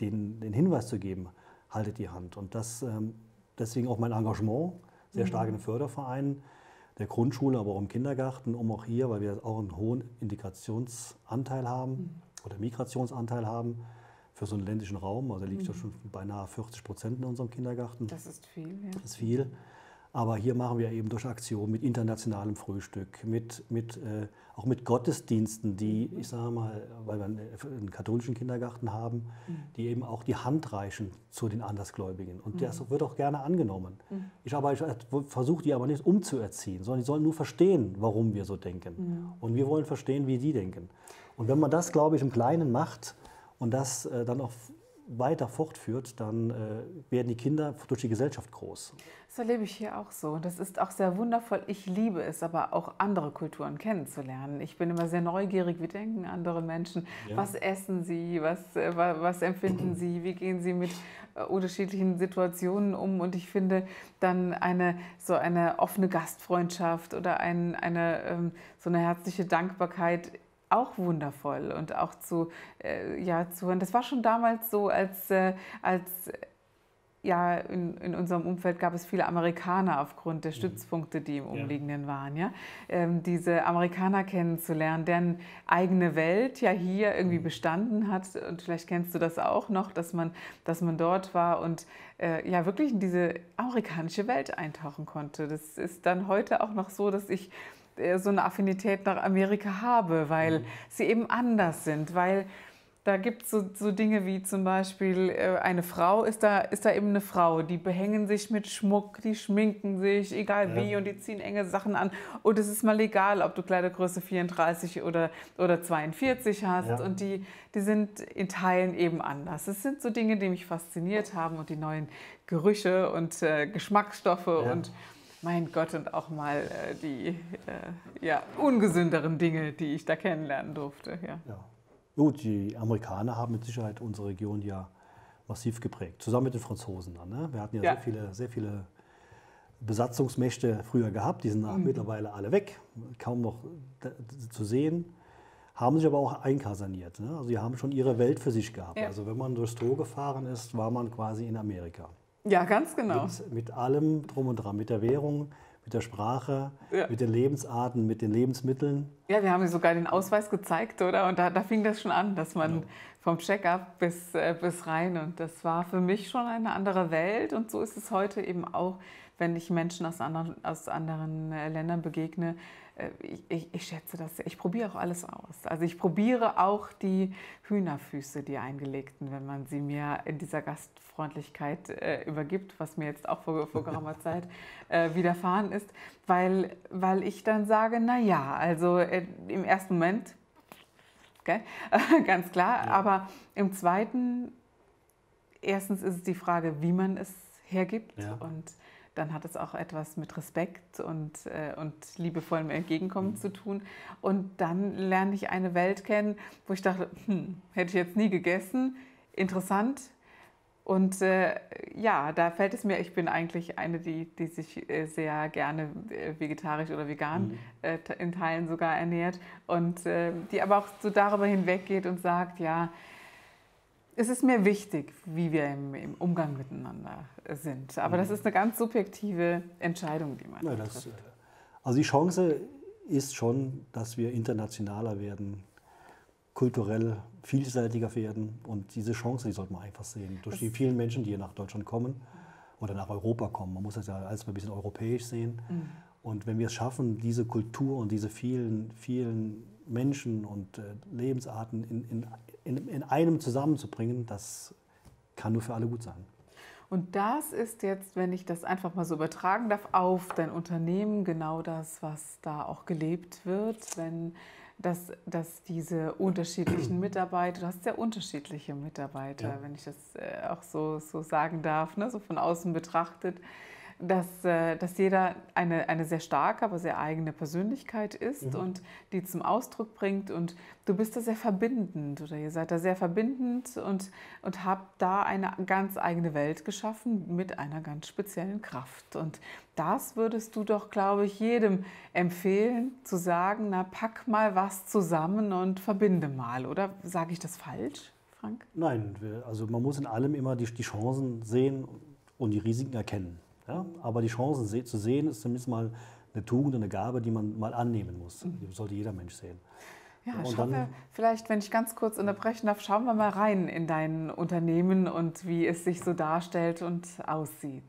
den, den Hinweis zu geben, haltet die Hand. Und das, ähm, deswegen auch mein Engagement, sehr stark in den mhm. Fördervereinen der Grundschule, aber auch im Kindergarten, um auch hier, weil wir auch einen hohen Integrationsanteil haben mhm. oder Migrationsanteil haben, für so einen ländlichen Raum. Also liegt mhm. ja schon beinahe 40 Prozent in unserem Kindergarten. Das ist viel, ja. Das ist viel. Aber hier machen wir eben durch Aktionen mit internationalem Frühstück, mit, mit, äh, auch mit Gottesdiensten, die, ich sage mal, weil wir einen katholischen Kindergarten haben, mhm. die eben auch die Hand reichen zu den Andersgläubigen. Und mhm. das wird auch gerne angenommen. Mhm. Ich, ich versuche die aber nicht umzuerziehen, sondern die sollen nur verstehen, warum wir so denken. Mhm. Und wir wollen verstehen, wie die denken. Und wenn man das, glaube ich, im Kleinen macht und das äh, dann auch weiter fortführt, dann äh, werden die Kinder durch die Gesellschaft groß. Das erlebe ich hier auch so. Das ist auch sehr wundervoll. Ich liebe es, aber auch andere Kulturen kennenzulernen. Ich bin immer sehr neugierig. Wie denken andere Menschen? Ja. Was essen sie? Was, äh, was empfinden sie? Wie gehen sie mit äh, unterschiedlichen Situationen um? Und ich finde dann eine so eine offene Gastfreundschaft oder ein, eine ähm, so eine herzliche Dankbarkeit auch wundervoll und auch zu, äh, ja, zu hören. Das war schon damals so, als, äh, als ja, in, in unserem Umfeld gab es viele Amerikaner aufgrund der mhm. Stützpunkte, die im Umliegenden waren. Ja? Ähm, diese Amerikaner kennenzulernen, deren eigene Welt ja hier irgendwie mhm. bestanden hat. Und vielleicht kennst du das auch noch, dass man, dass man dort war und äh, ja wirklich in diese amerikanische Welt eintauchen konnte. Das ist dann heute auch noch so, dass ich äh, so eine Affinität nach Amerika habe, weil mhm. sie eben anders sind, weil da gibt es so, so, Dinge wie zum Beispiel äh, eine Frau ist da, ist da eben eine Frau, die behängen sich mit Schmuck, die schminken sich, egal wie, ja. und die ziehen enge Sachen an. Und es ist mal egal, ob du Kleidergröße 34 oder, oder 42 hast. Ja. Und die, die sind in Teilen eben anders. Es sind so Dinge, die mich fasziniert haben und die neuen Gerüche und äh, Geschmacksstoffe ja. und mein Gott, und auch mal äh, die äh, ja, ungesünderen Dinge, die ich da kennenlernen durfte. Ja. ja. Gut, die Amerikaner haben mit Sicherheit unsere Region ja massiv geprägt, zusammen mit den Franzosen. Dann, ne? Wir hatten ja, ja, Sehr, viele, sehr viele Besatzungsmächte früher gehabt, die sind mhm. mittlerweile alle weg, kaum noch zu sehen, haben sich aber auch einkasaniert. Ne? Also sie haben schon ihre Welt für sich gehabt. Ja. Also wenn man durchs Stroh gefahren ist, war man quasi in Amerika. Ja, ganz genau. Mit, mit, allem drum und dran, mit der Währung, mit der Sprache, ja. mit den Lebensarten, mit den Lebensmitteln. Ja, wir haben sogar den Ausweis gezeigt, oder? Und da, da fing das schon an, dass man genau. vom Check-up bis, äh, bis rein. Und das war für mich schon eine andere Welt. Und so ist es heute eben auch, wenn ich Menschen aus anderen, aus anderen äh, Ländern begegne äh, ich, ich, ich, schätze das sehr. Ich probiere auch alles aus. Also ich probiere auch die Hühnerfüße, die eingelegten, wenn man sie mir in dieser Gastfreundlichkeit äh, übergibt, was mir jetzt auch vor, vor geraumer [laughs] Zeit äh, widerfahren ist, weil, weil ich dann sage, na ja, also äh, im ersten Moment, okay, [laughs] ganz klar, ja. aber im zweiten, erstens ist es die Frage, wie man es hergibt ja. und dann hat es auch etwas mit Respekt und, äh, und liebevollem Entgegenkommen mhm. zu tun. Und dann lerne ich eine Welt kennen, wo ich dachte, hm, hätte ich jetzt nie gegessen, interessant. Und äh, ja, da fällt es mir, ich bin eigentlich eine, die, die sich äh, sehr gerne äh, vegetarisch oder vegan mhm. Äh, in Teilen sogar ernährt und äh, die aber auch so darüber hinweggeht und sagt, ja, es ist mir wichtig, wie wir im, im Umgang miteinander sind. Aber mhm. das ist eine ganz subjektive Entscheidung, die man ja, das, trifft. Also die Chance ist schon, dass wir internationaler werden, kulturell vielseitiger werden. Und diese Chance, die sollte man einfach sehen. Durch das die vielen Menschen, die hier nach Deutschland kommen oder nach Europa kommen. Man muss das ja alles mal ein bisschen europäisch sehen. Mhm. Und wenn wir es schaffen, diese Kultur und diese vielen, vielen Menschen und äh, Lebensarten in, in, in, in einem zusammenzubringen, das kann nur für alle gut sein. Und das ist jetzt, wenn ich das einfach mal so übertragen darf, auf dein Unternehmen genau das, was da auch gelebt wird, wenn dass, dass diese unterschiedlichen [clears throat] Mitarbeiter, du hast sehr unterschiedliche Mitarbeiter, ja. wenn ich das äh, auch so, so sagen darf, ne, so von außen betrachtet, dass, äh, dass jeder eine, eine sehr starke, aber sehr eigene Persönlichkeit ist mhm. und die zum Ausdruck bringt. Und du bist da sehr verbindend oder ihr seid da sehr verbindend und, und habt da eine ganz eigene Welt geschaffen mit einer ganz speziellen Kraft. Und das würdest du doch, glaube ich, jedem empfehlen, zu sagen, na pack mal was zusammen und verbinde mal. Oder sage ich das falsch? Frank? Nein, also man muss in allem immer die, die Chancen sehen und die Risiken erkennen. Ja? Aber die Chancen zu sehen, ist zumindest mal eine Tugend, eine Gabe, die man mal annehmen muss. Mhm. Die sollte jeder Mensch sehen. Ja, und schauen wir, vielleicht, wenn ich ganz kurz unterbrechen darf, schauen wir mal rein in dein Unternehmen und wie es sich so darstellt und aussieht.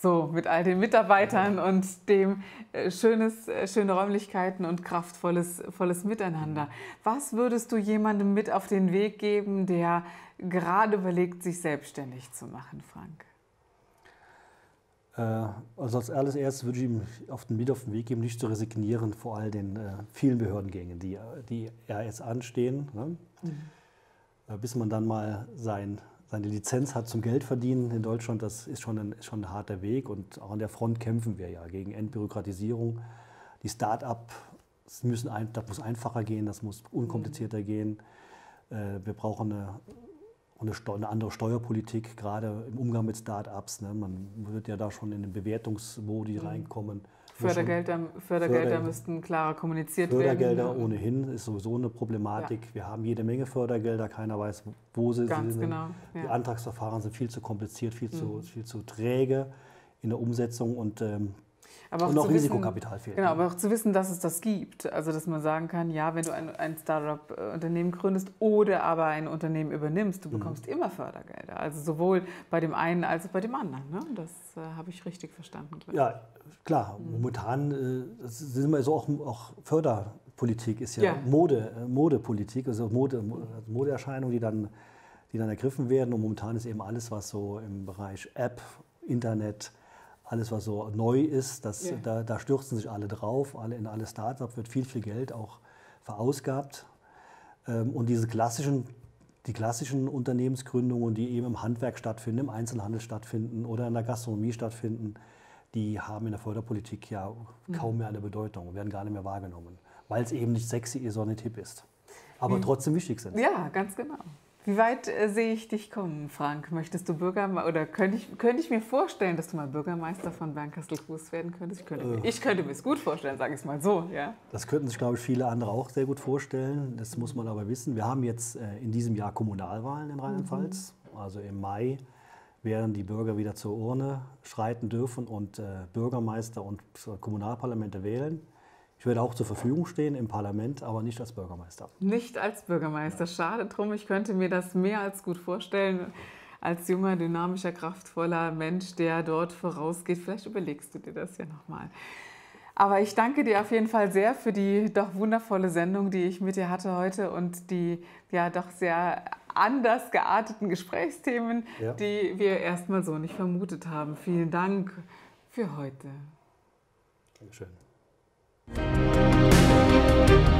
So, mit all den Mitarbeitern und dem äh, schönes, äh, schöne Räumlichkeiten und kraftvolles volles Miteinander. Was würdest du jemandem mit auf den Weg geben, der gerade überlegt, sich selbstständig zu machen, Frank? Äh, also als allererstes würde ich ihm auf den, mit auf den Weg geben, nicht zu resignieren vor all den äh, vielen Behördengängen, die, die ja jetzt anstehen. Ne? Mhm. Bis man dann mal sein seine Lizenz hat zum Geldverdienen in Deutschland, das ist schon ein, ist schon ein harter Weg. Und auch an der Front kämpfen wir ja gegen Entbürokratisierung. Die Start-up müssen ein, das muss einfacher gehen, das muss unkomplizierter gehen. Äh, wir brauchen eine, eine, eine, andere Steuerpolitik, gerade im Umgang mit Start-ups. Ne? Man wird ja da schon in den Bewertungsmodi mhm. reinkommen. Fördergelder, Fördergelder Förder müssten klarer kommuniziert Fördergelder werden. Fördergelder ohnehin ist sowieso eine Problematik. Ja. Wir haben jede Menge Fördergelder, keiner weiß, wo sie Ganz sind. Genau. Ja. Die Antragsverfahren sind viel zu kompliziert, viel, mhm. zu, viel zu träge in der Umsetzung und ähm, aber auch und noch Risikokapital fehlt. Genau, aber auch zu wissen, dass es das gibt. Also, dass man sagen kann, ja, wenn du ein, ein Startup-Unternehmen gründest oder aber ein Unternehmen übernimmst, du mhm. bekommst mhm. immer Fördergelder. Also sowohl bei dem einen als auch bei dem anderen. Ne? Das äh, habe ich richtig verstanden. Ja, klar. Mhm. Momentan äh, sind immer so auch, auch Förderpolitik ist ja, ja. Mode, äh, Modepolitik, also Mode, Modeerscheinungen, die dann, die dann ergriffen werden. Und momentan ist eben alles, was so im Bereich App, Internet, alles, was so neu ist, das, ja. da, da, stürzen sich alle drauf. Alle, in alle Startups wird viel, viel Geld auch verausgabt. Ähm, und diese klassischen, die klassischen Unternehmensgründungen, die eben im Handwerk stattfinden, im Einzelhandel stattfinden oder in der Gastronomie stattfinden, die haben in der Förderpolitik ja mhm. kaum mehr eine Bedeutung, werden gar nicht mehr wahrgenommen, weil es eben nicht sexy ist, sondern nicht hip ist. Aber mhm. trotzdem wichtig sind. Ja, ganz genau. Wie weit äh, sehe ich dich kommen, Frank? Möchtest du Bürgermeister oder könnte ich, könnte ich mir vorstellen, dass du mal Bürgermeister von Bernkastel-Kues werden könntest? Ich könnte, äh, ich könnte mir es gut vorstellen, sage ich es mal so. Ja? Das könnten sich, glaube ich, viele andere auch sehr gut vorstellen. Das muss man aber wissen. Wir haben jetzt äh, in diesem Jahr Kommunalwahlen in Rheinland-Pfalz. Mhm. Also im Mai werden die Bürger wieder zur Urne schreiten dürfen und äh, Bürgermeister und Kommunalparlamente wählen. Ich werde auch zur Verfügung stehen im Parlament, aber nicht als Bürgermeister. Nicht als Bürgermeister. Schade drum. Ich könnte mir das mehr als gut vorstellen. Als junger, dynamischer, kraftvoller Mensch, der dort vorausgeht. Vielleicht überlegst du dir das ja nochmal. Aber ich danke dir auf jeden Fall sehr für die doch wundervolle Sendung, die ich mit dir hatte heute und die ja doch sehr anders gearteten Gesprächsthemen, ja. die wir erstmal so nicht vermutet haben. Vielen Dank für heute. Dankeschön. Thank you.